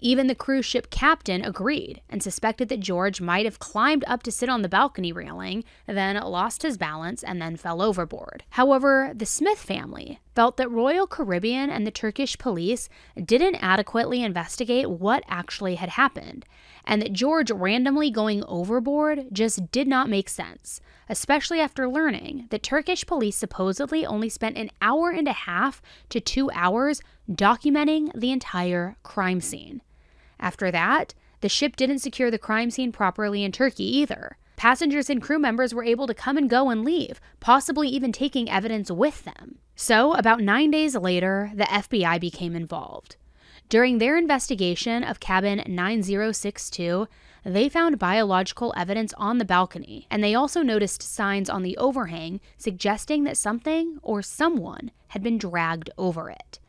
Even the cruise ship captain agreed and suspected that George might have climbed up to sit on the balcony railing, then lost his balance, and then fell overboard. However, the Smith family felt that Royal Caribbean and the Turkish police didn't adequately investigate what actually had happened, and that George randomly going overboard just did not make sense, especially after learning that Turkish police supposedly only spent an hour and a half to two hours documenting the entire crime scene. After that, the ship didn't secure the crime scene properly in Turkey either. Passengers and crew members were able to come and go and leave, possibly even taking evidence with them. So, about nine days later, the FBI became involved. During their investigation of cabin 9062, they found biological evidence on the balcony, and they also noticed signs on the overhang suggesting that something or someone had been dragged over it.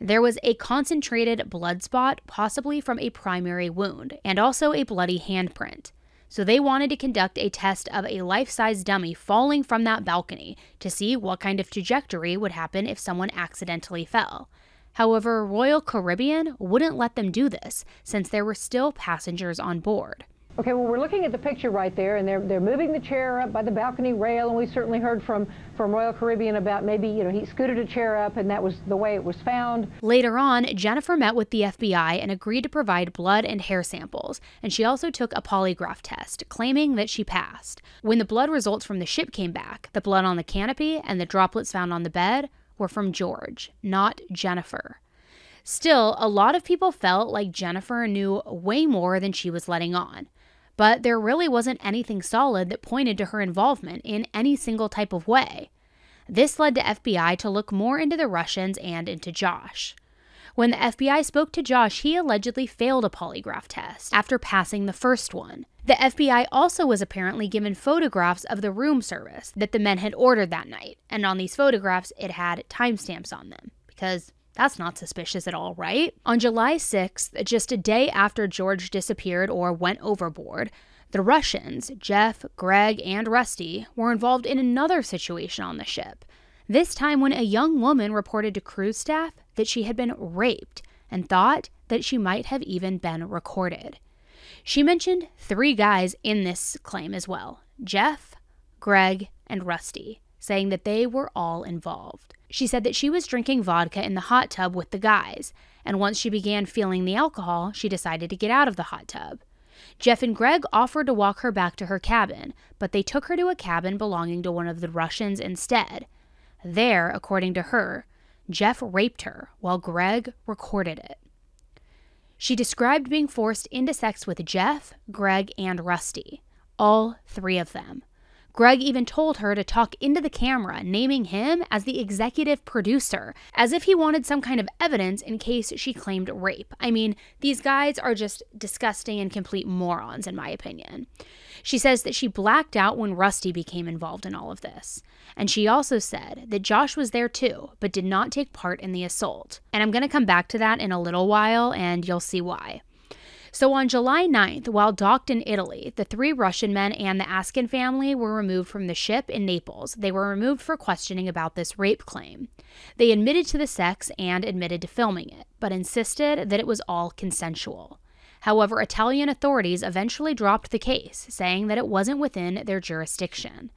There was a concentrated blood spot, possibly from a primary wound, and also a bloody handprint. So they wanted to conduct a test of a life size dummy falling from that balcony to see what kind of trajectory would happen if someone accidentally fell. However, Royal Caribbean wouldn't let them do this since there were still passengers on board. Okay, well, we're looking at the picture right there, and they're, they're moving the chair up by the balcony rail, and we certainly heard from, from Royal Caribbean about maybe, you know, he scooted a chair up, and that was the way it was found. Later on, Jennifer met with the FBI and agreed to provide blood and hair samples, and she also took a polygraph test, claiming that she passed. When the blood results from the ship came back, the blood on the canopy and the droplets found on the bed were from George, not Jennifer. Still, a lot of people felt like Jennifer knew way more than she was letting on. But there really wasn't anything solid that pointed to her involvement in any single type of way. This led to FBI to look more into the Russians and into Josh. When the FBI spoke to Josh, he allegedly failed a polygraph test after passing the first one. The FBI also was apparently given photographs of the room service that the men had ordered that night, and on these photographs, it had timestamps on them because that's not suspicious at all, right? On July 6th, just a day after George disappeared or went overboard, the Russians, Jeff, Greg, and Rusty, were involved in another situation on the ship. This time, when a young woman reported to crew staff that she had been raped and thought that she might have even been recorded. She mentioned three guys in this claim as well Jeff, Greg, and Rusty, saying that they were all involved. She said that she was drinking vodka in the hot tub with the guys, and once she began feeling the alcohol, she decided to get out of the hot tub. Jeff and Greg offered to walk her back to her cabin, but they took her to a cabin belonging to one of the Russians instead. There, according to her, Jeff raped her while Greg recorded it. She described being forced into sex with Jeff, Greg, and Rusty. All three of them. Greg even told her to talk into the camera, naming him as the executive producer, as if he wanted some kind of evidence in case she claimed rape. I mean, these guys are just disgusting and complete morons, in my opinion. She says that she blacked out when Rusty became involved in all of this. And she also said that Josh was there too, but did not take part in the assault. And I'm going to come back to that in a little while, and you'll see why. So on July 9th, while docked in Italy, the three Russian men and the Askin family were removed from the ship in Naples. They were removed for questioning about this rape claim. They admitted to the sex and admitted to filming it, but insisted that it was all consensual. However, Italian authorities eventually dropped the case, saying that it wasn't within their jurisdiction.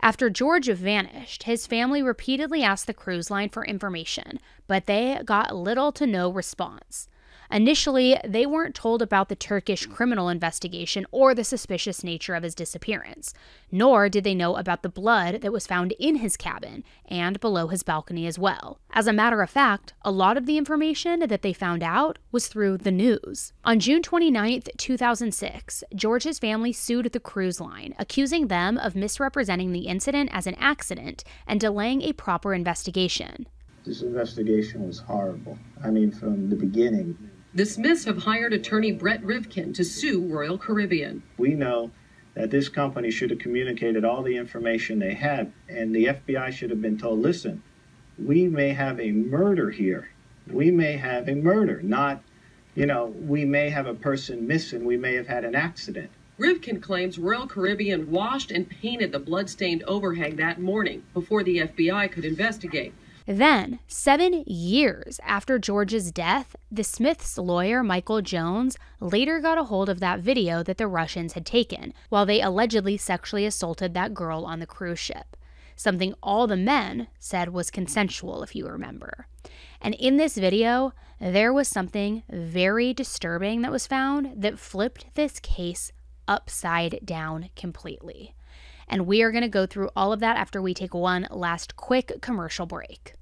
After George vanished, his family repeatedly asked the cruise line for information, but they got little to no response. Initially, they weren't told about the Turkish criminal investigation or the suspicious nature of his disappearance, nor did they know about the blood that was found in his cabin and below his balcony as well. As a matter of fact, a lot of the information that they found out was through the news. On June 29, 2006, George's family sued the cruise line, accusing them of misrepresenting the incident as an accident and delaying a proper investigation. This investigation was horrible. I mean, from the beginning, the Smiths have hired attorney Brett Rivkin to sue Royal Caribbean. We know that this company should have communicated all the information they had, and the FBI should have been told listen, we may have a murder here. We may have a murder, not, you know, we may have a person missing, we may have had an accident. Rivkin claims Royal Caribbean washed and painted the blood-stained overhang that morning before the FBI could investigate. Then, seven years after George's death, the Smiths' lawyer, Michael Jones, later got a hold of that video that the Russians had taken while they allegedly sexually assaulted that girl on the cruise ship. Something all the men said was consensual, if you remember. And in this video, there was something very disturbing that was found that flipped this case upside down completely. And we are going to go through all of that after we take one last quick commercial break.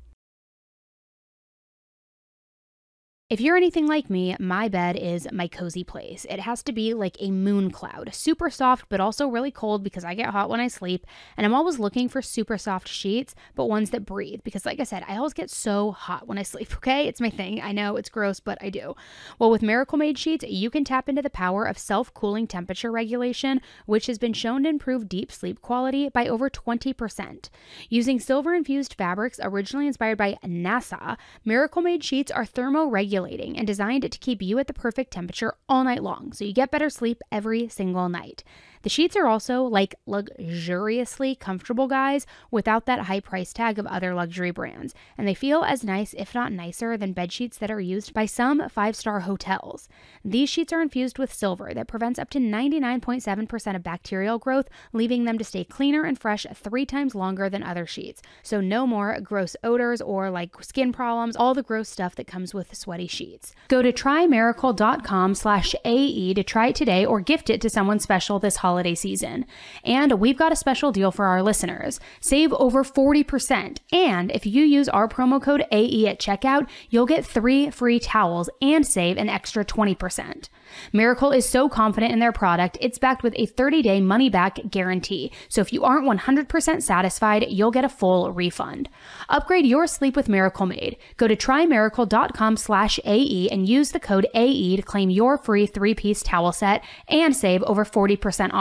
If you're anything like me, my bed is my cozy place. It has to be like a moon cloud, super soft, but also really cold because I get hot when I sleep. And I'm always looking for super soft sheets, but ones that breathe because, like I said, I always get so hot when I sleep, okay? It's my thing. I know it's gross, but I do. Well, with Miracle Made sheets, you can tap into the power of self cooling temperature regulation, which has been shown to improve deep sleep quality by over 20%. Using silver infused fabrics originally inspired by NASA, Miracle Made sheets are thermoregulated regulating and designed to keep you at the perfect temperature all night long so you get better sleep every single night. The sheets are also like luxuriously comfortable, guys, without that high price tag of other luxury brands, and they feel as nice, if not nicer, than bed sheets that are used by some five star hotels. These sheets are infused with silver that prevents up to 99.7% of bacterial growth, leaving them to stay cleaner and fresh three times longer than other sheets. So, no more gross odors or like skin problems, all the gross stuff that comes with sweaty sheets. Go to trymiracle.com slash AE to try it today or gift it to someone special this holiday holiday season. And we've got a special deal for our listeners. Save over 40%. And if you use our promo code AE at checkout, you'll get three free towels and save an extra 20%. Miracle is so confident in their product, it's backed with a 30 day money back guarantee. So if you aren't 100% satisfied, you'll get a full refund. Upgrade your sleep with Miracle Made. Go to trymiracle.com slash AE and use the code AE to claim your free three piece towel set and save over 40% off.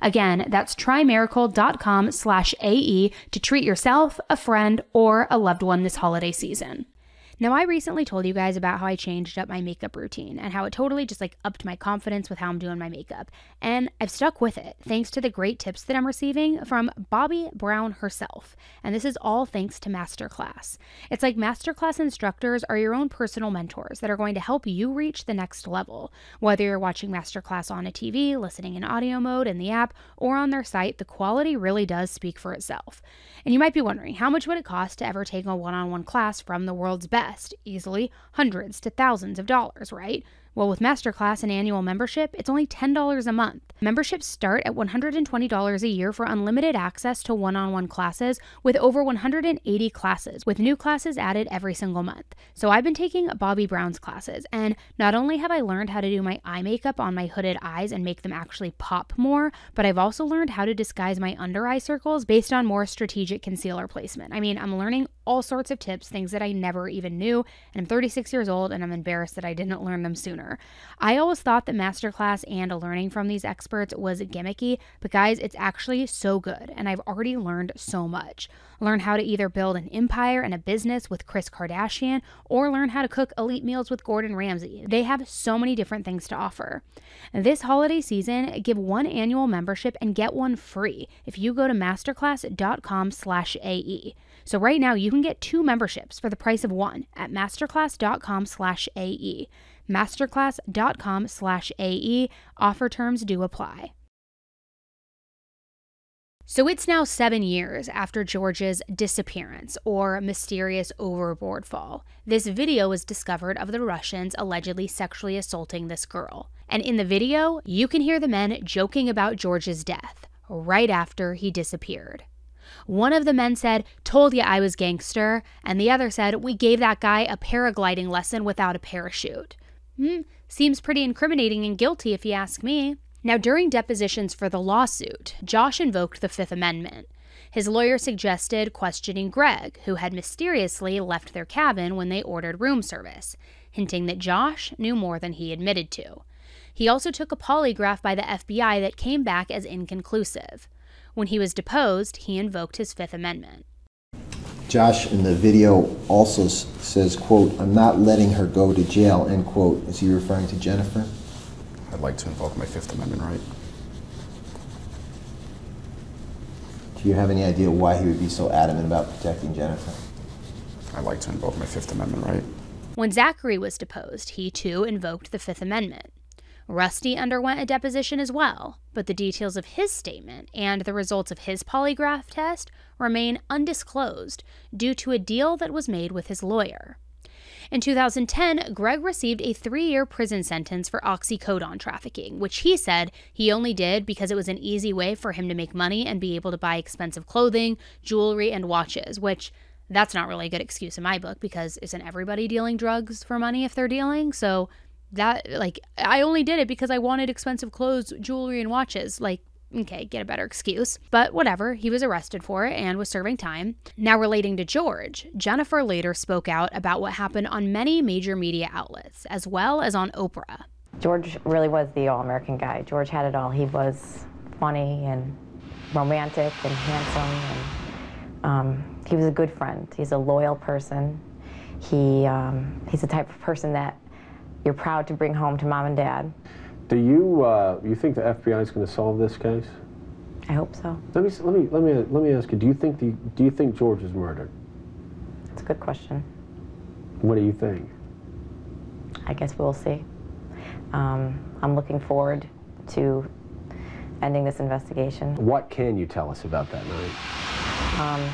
Again, that's trymiracle.com slash AE to treat yourself, a friend, or a loved one this holiday season. Now, I recently told you guys about how I changed up my makeup routine and how it totally just like upped my confidence with how I'm doing my makeup. And I've stuck with it thanks to the great tips that I'm receiving from Bobbi Brown herself. And this is all thanks to Masterclass. It's like Masterclass instructors are your own personal mentors that are going to help you reach the next level. Whether you're watching Masterclass on a TV, listening in audio mode in the app, or on their site, the quality really does speak for itself. And you might be wondering, how much would it cost to ever take a one on one class from the world's best? Easily hundreds to thousands of dollars, right? Well, with Masterclass and annual membership, it's only $10 a month. Memberships start at $120 a year for unlimited access to one on one classes with over 180 classes, with new classes added every single month. So I've been taking Bobbi Brown's classes, and not only have I learned how to do my eye makeup on my hooded eyes and make them actually pop more, but I've also learned how to disguise my under eye circles based on more strategic concealer placement. I mean, I'm learning all sorts of tips, things that I never even knew, and I'm 36 years old and I'm embarrassed that I didn't learn them sooner. I always thought that masterclass and learning from these experts was gimmicky, but guys, it's actually so good, and I've already learned so much. Learn how to either build an empire and a business with Kris Kardashian, or learn how to cook elite meals with Gordon Ramsay. They have so many different things to offer. This holiday season, give one annual membership and get one free if you go to masterclass.com/ae. So right now you can get two memberships for the price of one at masterclass.com/ae masterclass.com slash AE. Offer terms do apply. So it's now seven years after George's disappearance or mysterious overboard fall. This video was discovered of the Russians allegedly sexually assaulting this girl. And in the video, you can hear the men joking about George's death right after he disappeared. One of the men said, Told ya I was gangster, and the other said, We gave that guy a paragliding lesson without a parachute. Hmm, seems pretty incriminating and guilty if you ask me. Now, during depositions for the lawsuit, Josh invoked the Fifth Amendment. His lawyer suggested questioning Greg, who had mysteriously left their cabin when they ordered room service, hinting that Josh knew more than he admitted to. He also took a polygraph by the FBI that came back as inconclusive. When he was deposed, he invoked his Fifth Amendment. Josh in the video also says, quote, I'm not letting her go to jail, end quote. Is he referring to Jennifer? I'd like to invoke my Fifth Amendment right. Do you have any idea why he would be so adamant about protecting Jennifer? I'd like to invoke my Fifth Amendment right. When Zachary was deposed, he too invoked the Fifth Amendment. Rusty underwent a deposition as well, but the details of his statement and the results of his polygraph test remain undisclosed due to a deal that was made with his lawyer. In 2010, Greg received a three year prison sentence for oxycodone trafficking, which he said he only did because it was an easy way for him to make money and be able to buy expensive clothing, jewelry, and watches, which that's not really a good excuse in my book because isn't everybody dealing drugs for money if they're dealing? So that like I only did it because I wanted expensive clothes, jewelry, and watches. Like, okay, get a better excuse. But whatever, he was arrested for it and was serving time. Now, relating to George, Jennifer later spoke out about what happened on many major media outlets, as well as on Oprah. George really was the all American guy. George had it all. He was funny and romantic and handsome, and um, he was a good friend. He's a loyal person. He, um, he's the type of person that you're proud to bring home to mom and dad. Do you uh, you think the FBI is going to solve this case? I hope so. Let me let me let me let me ask you. Do you think the do you think George was murdered? That's a good question. What do you think? I guess we'll see. Um, I'm looking forward to ending this investigation. What can you tell us about that night? Um,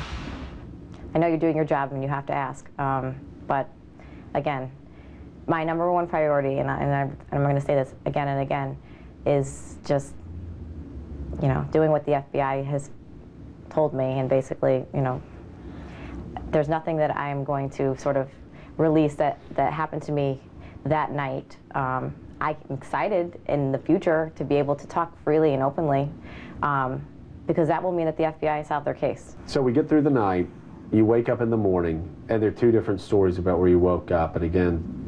I know you're doing your job and you have to ask, um, but again, my number one priority, and, I, and, I, I'm going to say this again and again, is just, you know, doing what the FBI has told me, and basically, you know, there's nothing that I am going to sort of release that, that happened to me that night. Um, I'm excited in the future to be able to talk freely and openly um, because that will mean that the FBI solved their case. So we get through the night, you wake up in the morning, and there are two different stories about where you woke up. And again,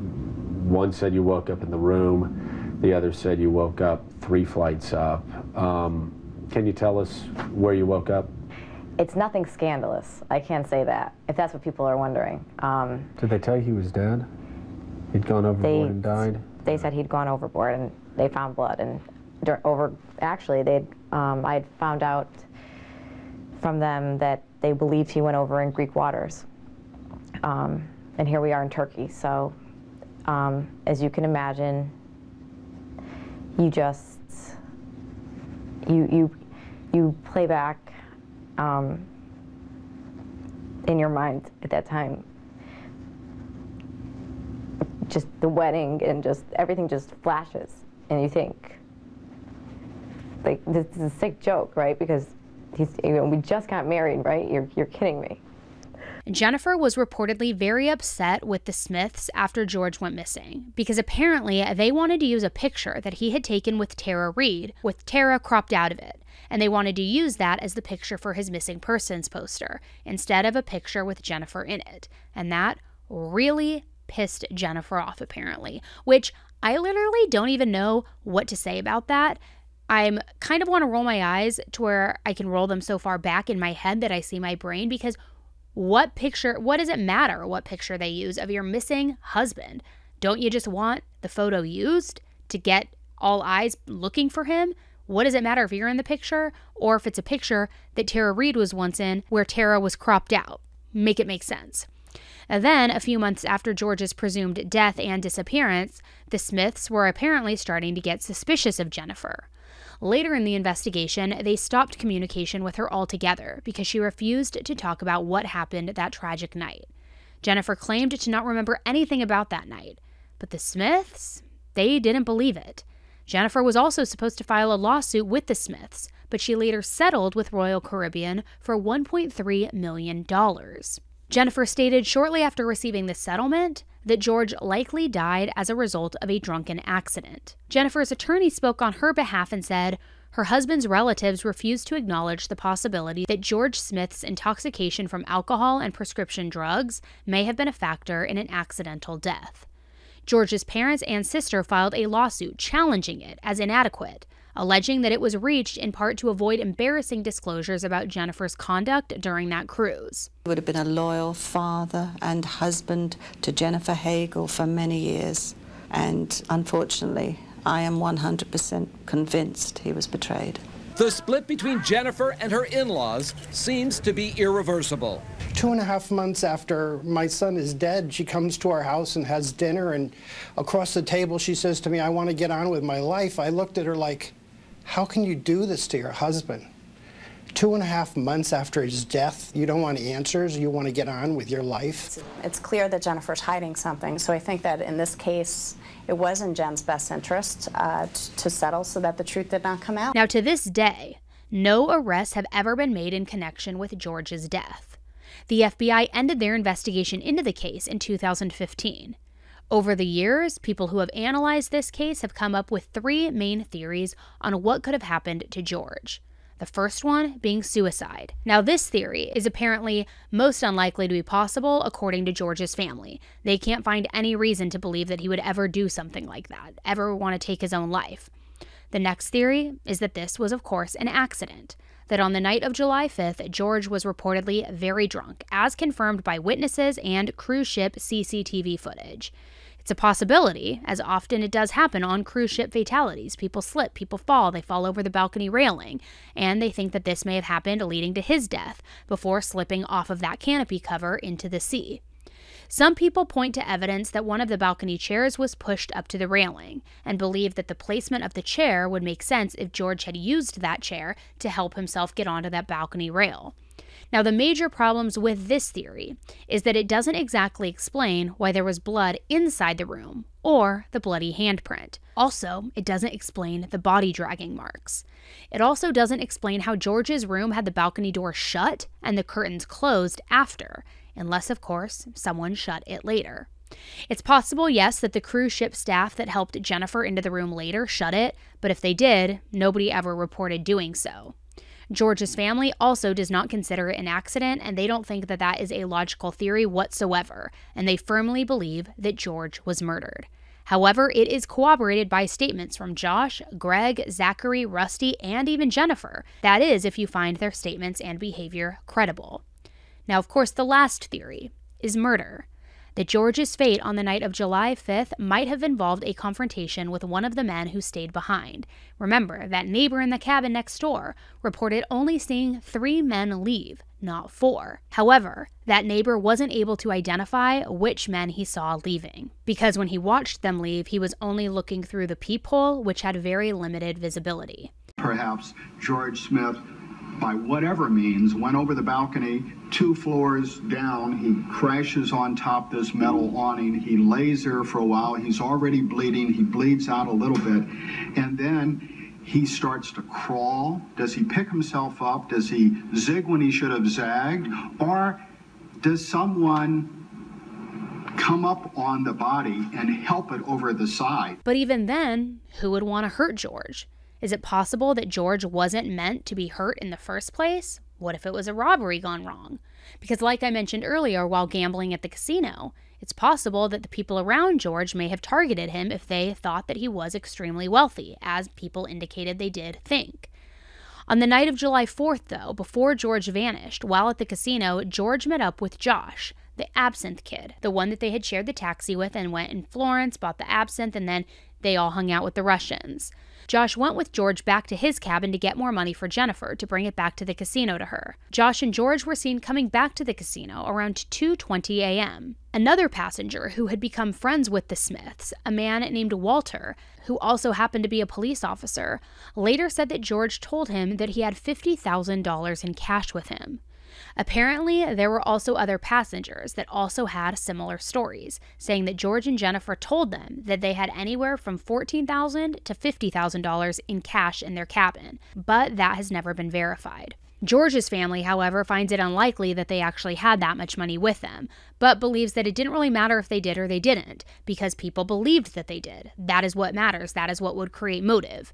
one said you woke up in the room, the other said you woke up three flights up. Um, can you tell us where you woke up? It's nothing scandalous. I can't say that, if that's what people are wondering. Um, Did they tell you he was dead? He'd gone overboard they, and died? They said he'd gone overboard and they found blood. And over, actually, they'd, um, I'd found out from them that they believed he went over in Greek waters. Um, and here we are in Turkey, so um, as you can imagine, you just you you you play back um, in your mind at that time just the wedding and just everything just flashes, and you think, like this is a sick joke, right? Because he's you know, we just got married, right? You're you're kidding me. Jennifer was reportedly very upset with the Smiths after George went missing because apparently they wanted to use a picture that he had taken with Tara Reade, with Tara cropped out of it, and they wanted to use that as the picture for his missing persons poster instead of a picture with Jennifer in it. And that really pissed Jennifer off, apparently, which I literally don't even know what to say about that. I'm kind of want to roll my eyes to where I can roll them so far back in my head that I see my brain because what picture, what does it matter what picture they use of your missing husband? Don't you just want the photo used to get all eyes looking for him? What does it matter if you're in the picture or if it's a picture that Tara Reade was once in where Tara was cropped out? Make it make sense. And then, a few months after George's presumed death and disappearance, the Smiths were apparently starting to get suspicious of Jennifer. Later in the investigation, they stopped communication with her altogether because she refused to talk about what happened that tragic night. Jennifer claimed to not remember anything about that night, but the Smiths, they didn't believe it. Jennifer was also supposed to file a lawsuit with the Smiths, but she later settled with Royal Caribbean for $1.3 million. Jennifer stated shortly after receiving the settlement that George likely died as a result of a drunken accident. Jennifer's attorney spoke on her behalf and said, her husband's relatives refused to acknowledge the possibility that George Smith's intoxication from alcohol and prescription drugs may have been a factor in an accidental death. George's parents and sister filed a lawsuit challenging it as inadequate, alleging that it was reached in part to avoid embarrassing disclosures about Jennifer's conduct during that cruise. He would have been a loyal father and husband to Jennifer Hagel for many years, and unfortunately, I am 100% convinced he was betrayed. The split between Jennifer and her in laws seems to be irreversible. Two and a half months after my son is dead, she comes to our house and has dinner, and across the table, she says to me, I want to get on with my life. I looked at her like, how can you do this to your husband? Two and a half months after his death, you don't want answers, you want to get on with your life. It's clear that Jennifer's hiding something, so I think that in this case, it was in Jen's best interest uh, to settle so that the truth did not come out. Now, to this day, no arrests have ever been made in connection with George's death. The FBI ended their investigation into the case in 2015. Over the years, people who have analyzed this case have come up with three main theories on what could have happened to George. The first one being suicide. Now, this theory is apparently most unlikely to be possible according to George's family. They can't find any reason to believe that he would ever do something like that, ever want to take his own life. The next theory is that this was, of course, an accident. That on the night of July 5th, George was reportedly very drunk, as confirmed by witnesses and cruise ship CCTV footage. It's a possibility, as often it does happen on cruise ship fatalities. People slip, people fall, they fall over the balcony railing, and they think that this may have happened leading to his death before slipping off of that canopy cover into the sea. Some people point to evidence that one of the balcony chairs was pushed up to the railing and believe that the placement of the chair would make sense if George had used that chair to help himself get onto that balcony rail. Now, the major problems with this theory is that it doesn't exactly explain why there was blood inside the room or the bloody handprint. Also, it doesn't explain the body dragging marks. It also doesn't explain how George's room had the balcony door shut and the curtains closed after, unless, of course, someone shut it later. It's possible, yes, that the cruise ship staff that helped Jennifer into the room later shut it, but if they did, nobody ever reported doing so. George's family also does not consider it an accident, and they don't think that that is a logical theory whatsoever, and they firmly believe that George was murdered. However, it is corroborated by statements from Josh, Greg, Zachary, Rusty, and even Jennifer. That is, if you find their statements and behavior credible. Now, of course, the last theory is murder that George's fate on the night of July 5th might have involved a confrontation with one of the men who stayed behind. Remember, that neighbor in the cabin next door reported only seeing three men leave, not four. However, that neighbor wasn't able to identify which men he saw leaving, because when he watched them leave, he was only looking through the peephole, which had very limited visibility. Perhaps George Smith by whatever means, went over the balcony, two floors down. He crashes on top this metal awning. He lays there for a while. He's already bleeding. He bleeds out a little bit. And then he starts to crawl. Does he pick himself up? Does he zig when he should have zagged? Or does someone come up on the body and help it over the side? But even then, who would want to hurt George? Is it possible that George wasn't meant to be hurt in the first place? What if it was a robbery gone wrong? Because, like I mentioned earlier, while gambling at the casino, it's possible that the people around George may have targeted him if they thought that he was extremely wealthy, as people indicated they did think. On the night of July 4th, though, before George vanished, while at the casino, George met up with Josh, the absinthe kid, the one that they had shared the taxi with and went in Florence, bought the absinthe, and then they all hung out with the Russians. Josh went with George back to his cabin to get more money for Jennifer to bring it back to the casino to her. Josh and George were seen coming back to the casino around 2:20 a.m. Another passenger who had become friends with the Smiths, a man named Walter, who also happened to be a police officer, later said that George told him that he had $50,000 in cash with him. Apparently, there were also other passengers that also had similar stories, saying that George and Jennifer told them that they had anywhere from 14,000 to $50,000 in cash in their cabin, but that has never been verified. George's family, however, finds it unlikely that they actually had that much money with them, but believes that it didn't really matter if they did or they didn't, because people believed that they did. That is what matters, that is what would create motive.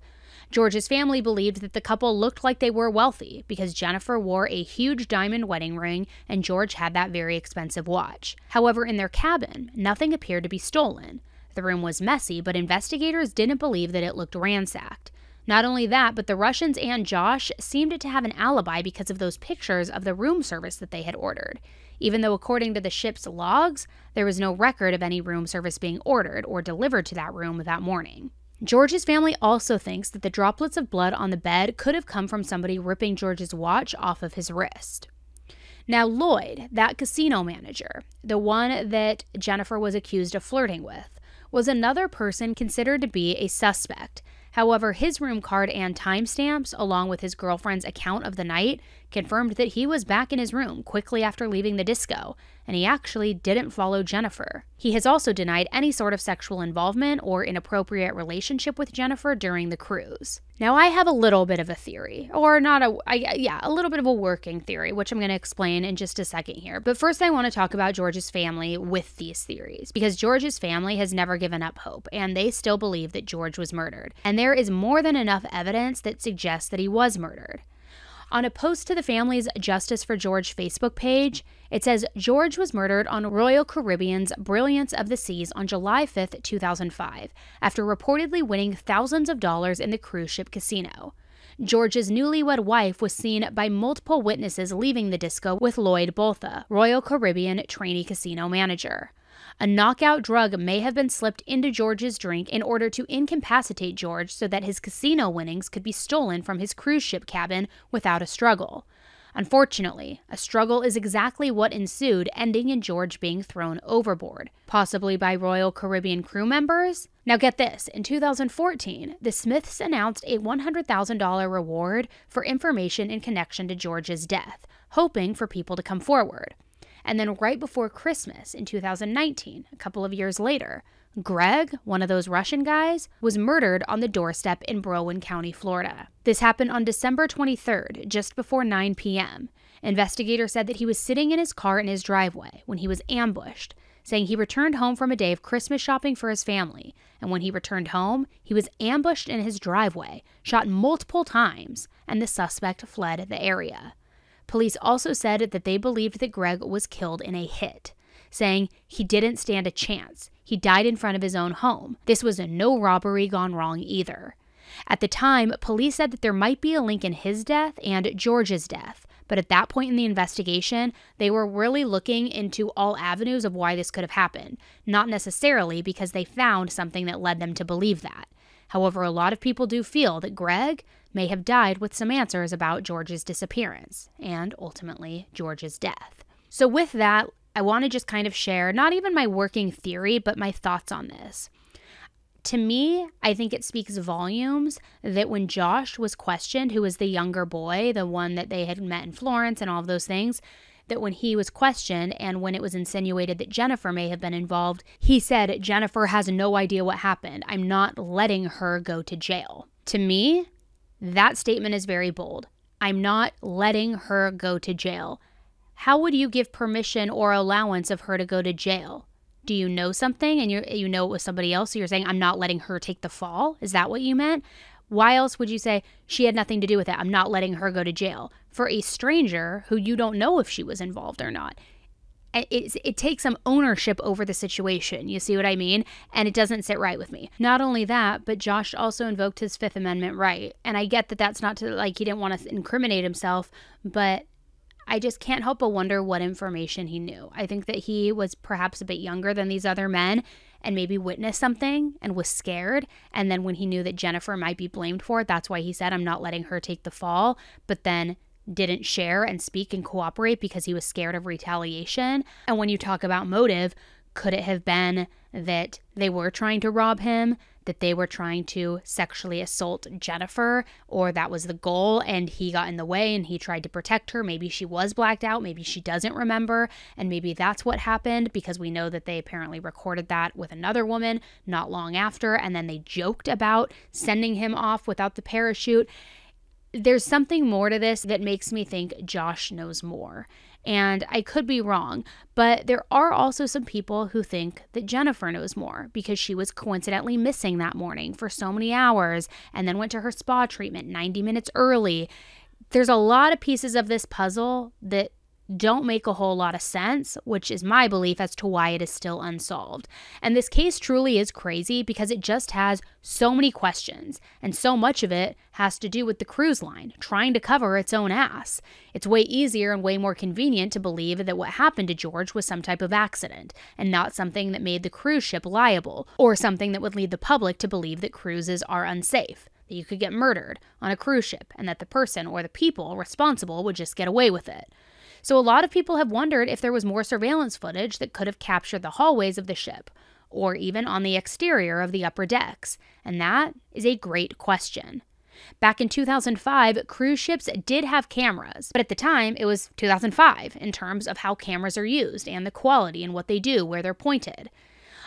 George's family believed that the couple looked like they were wealthy because Jennifer wore a huge diamond wedding ring and George had that very expensive watch. However, in their cabin, nothing appeared to be stolen. The room was messy, but investigators didn't believe that it looked ransacked. Not only that, but the Russians and Josh seemed to have an alibi because of those pictures of the room service that they had ordered. Even though, according to the ship's logs, there was no record of any room service being ordered or delivered to that room that morning. George's family also thinks that the droplets of blood on the bed could have come from somebody ripping George's watch off of his wrist. Now, Lloyd, that casino manager, the one that Jennifer was accused of flirting with, was another person considered to be a suspect. However, his room card and timestamps, along with his girlfriend's account of the night, confirmed that he was back in his room quickly after leaving the disco, and he actually didn't follow Jennifer. He has also denied any sort of sexual involvement or inappropriate relationship with Jennifer during the cruise. Now, I have a little bit of a theory, or not a, I, yeah, a little bit of a working theory, which I'm going to explain in just a second here. But first, I want to talk about George's family with these theories, because George's family has never given up hope, and they still believe that George was murdered. And there is more than enough evidence that suggests that he was murdered. On a post to the family's Justice for George Facebook page, it says George was murdered on Royal Caribbean's Brilliance of the Seas on July 5, 2005, after reportedly winning thousands of dollars in the cruise ship casino. George's newlywed wife was seen by multiple witnesses leaving the disco with Lloyd Botha, Royal Caribbean trainee casino manager. A knockout drug may have been slipped into George's drink in order to incapacitate George so that his casino winnings could be stolen from his cruise ship cabin without a struggle. Unfortunately, a struggle is exactly what ensued, ending in George being thrown overboard, possibly by Royal Caribbean crew members. Now, get this in 2014, the Smiths announced a $100,000 reward for information in connection to George's death, hoping for people to come forward. And then right before Christmas in 2019, a couple of years later, Greg, one of those Russian guys, was murdered on the doorstep in Broward County, Florida. This happened on December 23rd, just before 9 p.m. Investigators said that he was sitting in his car in his driveway when he was ambushed, saying he returned home from a day of Christmas shopping for his family, and when he returned home, he was ambushed in his driveway, shot multiple times, and the suspect fled the area. Police also said that they believed that Greg was killed in a hit, saying he didn't stand a chance. He died in front of his own home. This was a no robbery gone wrong either. At the time, police said that there might be a link in his death and George's death, but at that point in the investigation, they were really looking into all avenues of why this could have happened, not necessarily because they found something that led them to believe that. However, a lot of people do feel that Greg may have died with some answers about George's disappearance and ultimately George's death. So, with that, I want to just kind of share not even my working theory, but my thoughts on this. to me, I think it speaks volumes that when Josh was questioned, who was the younger boy, the one that they had met in Florence and all of those things, that when he was questioned and when it was insinuated that Jennifer may have been involved, he said, Jennifer has no idea what happened. I'm not letting her go to jail. To me, that statement is very bold. I'm not letting her go to jail. How would you give permission or allowance of her to go to jail? Do you know something and you you know it was somebody else? So you're saying I'm not letting her take the fall? Is that what you meant? Why else would you say she had nothing to do with it? I'm not letting her go to jail for a stranger who you don't know if she was involved or not. It, it takes some ownership over the situation. You see what I mean? And it doesn't sit right with me. Not only that, but Josh also invoked his Fifth Amendment right. And I get that that's not to, like, he didn't want to incriminate himself, but I just can't help but wonder what information he knew. I think that he was perhaps a bit younger than these other men and maybe witnessed something and was scared. And then when he knew that Jennifer might be blamed for it, that's why he said, I'm not letting her take the fall. But then didn't share and speak and cooperate because he was scared of retaliation. And when you talk about motive, could it have been that they were trying to rob him? that they were trying to sexually assault Jennifer, or that was the goal, and he got in the way and he tried to protect her. Maybe she was blacked out, maybe she doesn't remember, and maybe that's what happened because we know that they apparently recorded that with another woman not long after, and then they joked about sending him off without the parachute. There's something more to this that makes me think Josh knows more and I could be wrong, but there are also some people who think that Jennifer knows more because she was coincidentally missing that morning for so many hours and then went to her spa treatment 90 minutes early. There's a lot of pieces of this puzzle that don't make a whole lot of sense, which is my belief as to why it is still unsolved. And this case truly is crazy because it just has so many questions, and so much of it has to do with the cruise line trying to cover its own ass. It's way easier and way more convenient to believe that what happened to George was some type of accident and not something that made the cruise ship liable or something that would lead the public to believe that cruises are unsafe that you could get murdered on a cruise ship and that the person or the people responsible would just get away with it. So a lot of people have wondered if there was more surveillance footage that could have captured the hallways of the ship, or even on the exterior of the upper decks, and that is a great question. Back in 2005, cruise ships did have cameras, but at the time it was 2005 in terms of how cameras are used and the quality and what they do, where they're pointed.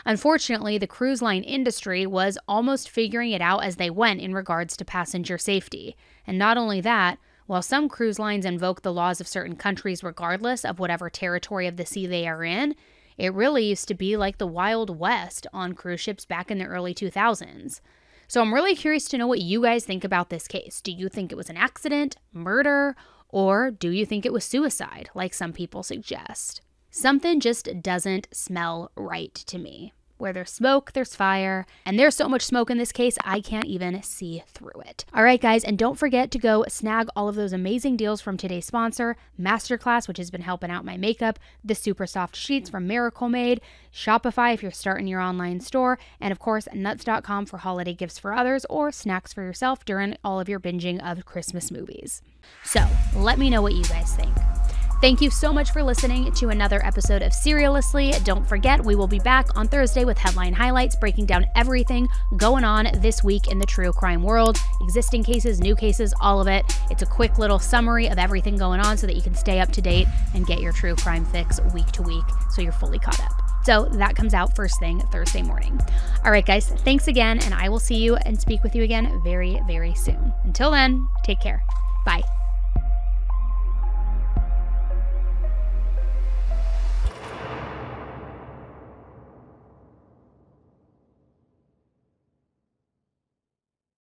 Unfortunately, the cruise line industry was almost figuring it out as they went in regards to passenger safety. And not only that, while some cruise lines invoke the laws of certain countries regardless of whatever territory of the sea they are in, it really used to be like the Wild West on cruise ships back in the early 2000s. So I'm really curious to know what you guys think about this case. Do you think it was an accident, murder, or do you think it was suicide, like some people suggest? Something just doesn't smell right to me. Where there's smoke, there's fire. And there's so much smoke in this case, I can't even see through it. All right, guys, and don't forget to go snag all of those amazing deals from today's sponsor, Masterclass, which has been helping out my makeup, the super soft sheets from Miracle Made, Shopify if you're starting your online store, and of course, nuts.com for holiday gifts for others or snacks for yourself during all of your binging of Christmas movies. So, let me know what you guys think. Thank you so much for listening to another episode of Serialously. Don't forget, we will be back on Thursday with headline highlights breaking down everything going on this week in the true crime world existing cases, new cases, all of it. It's a quick little summary of everything going on so that you can stay up to date and get your true crime fix week to week so you're fully caught up. So that comes out first thing Thursday morning. All right, guys, thanks again, and I will see you and speak with you again very, very soon. Until then, take care. Bye.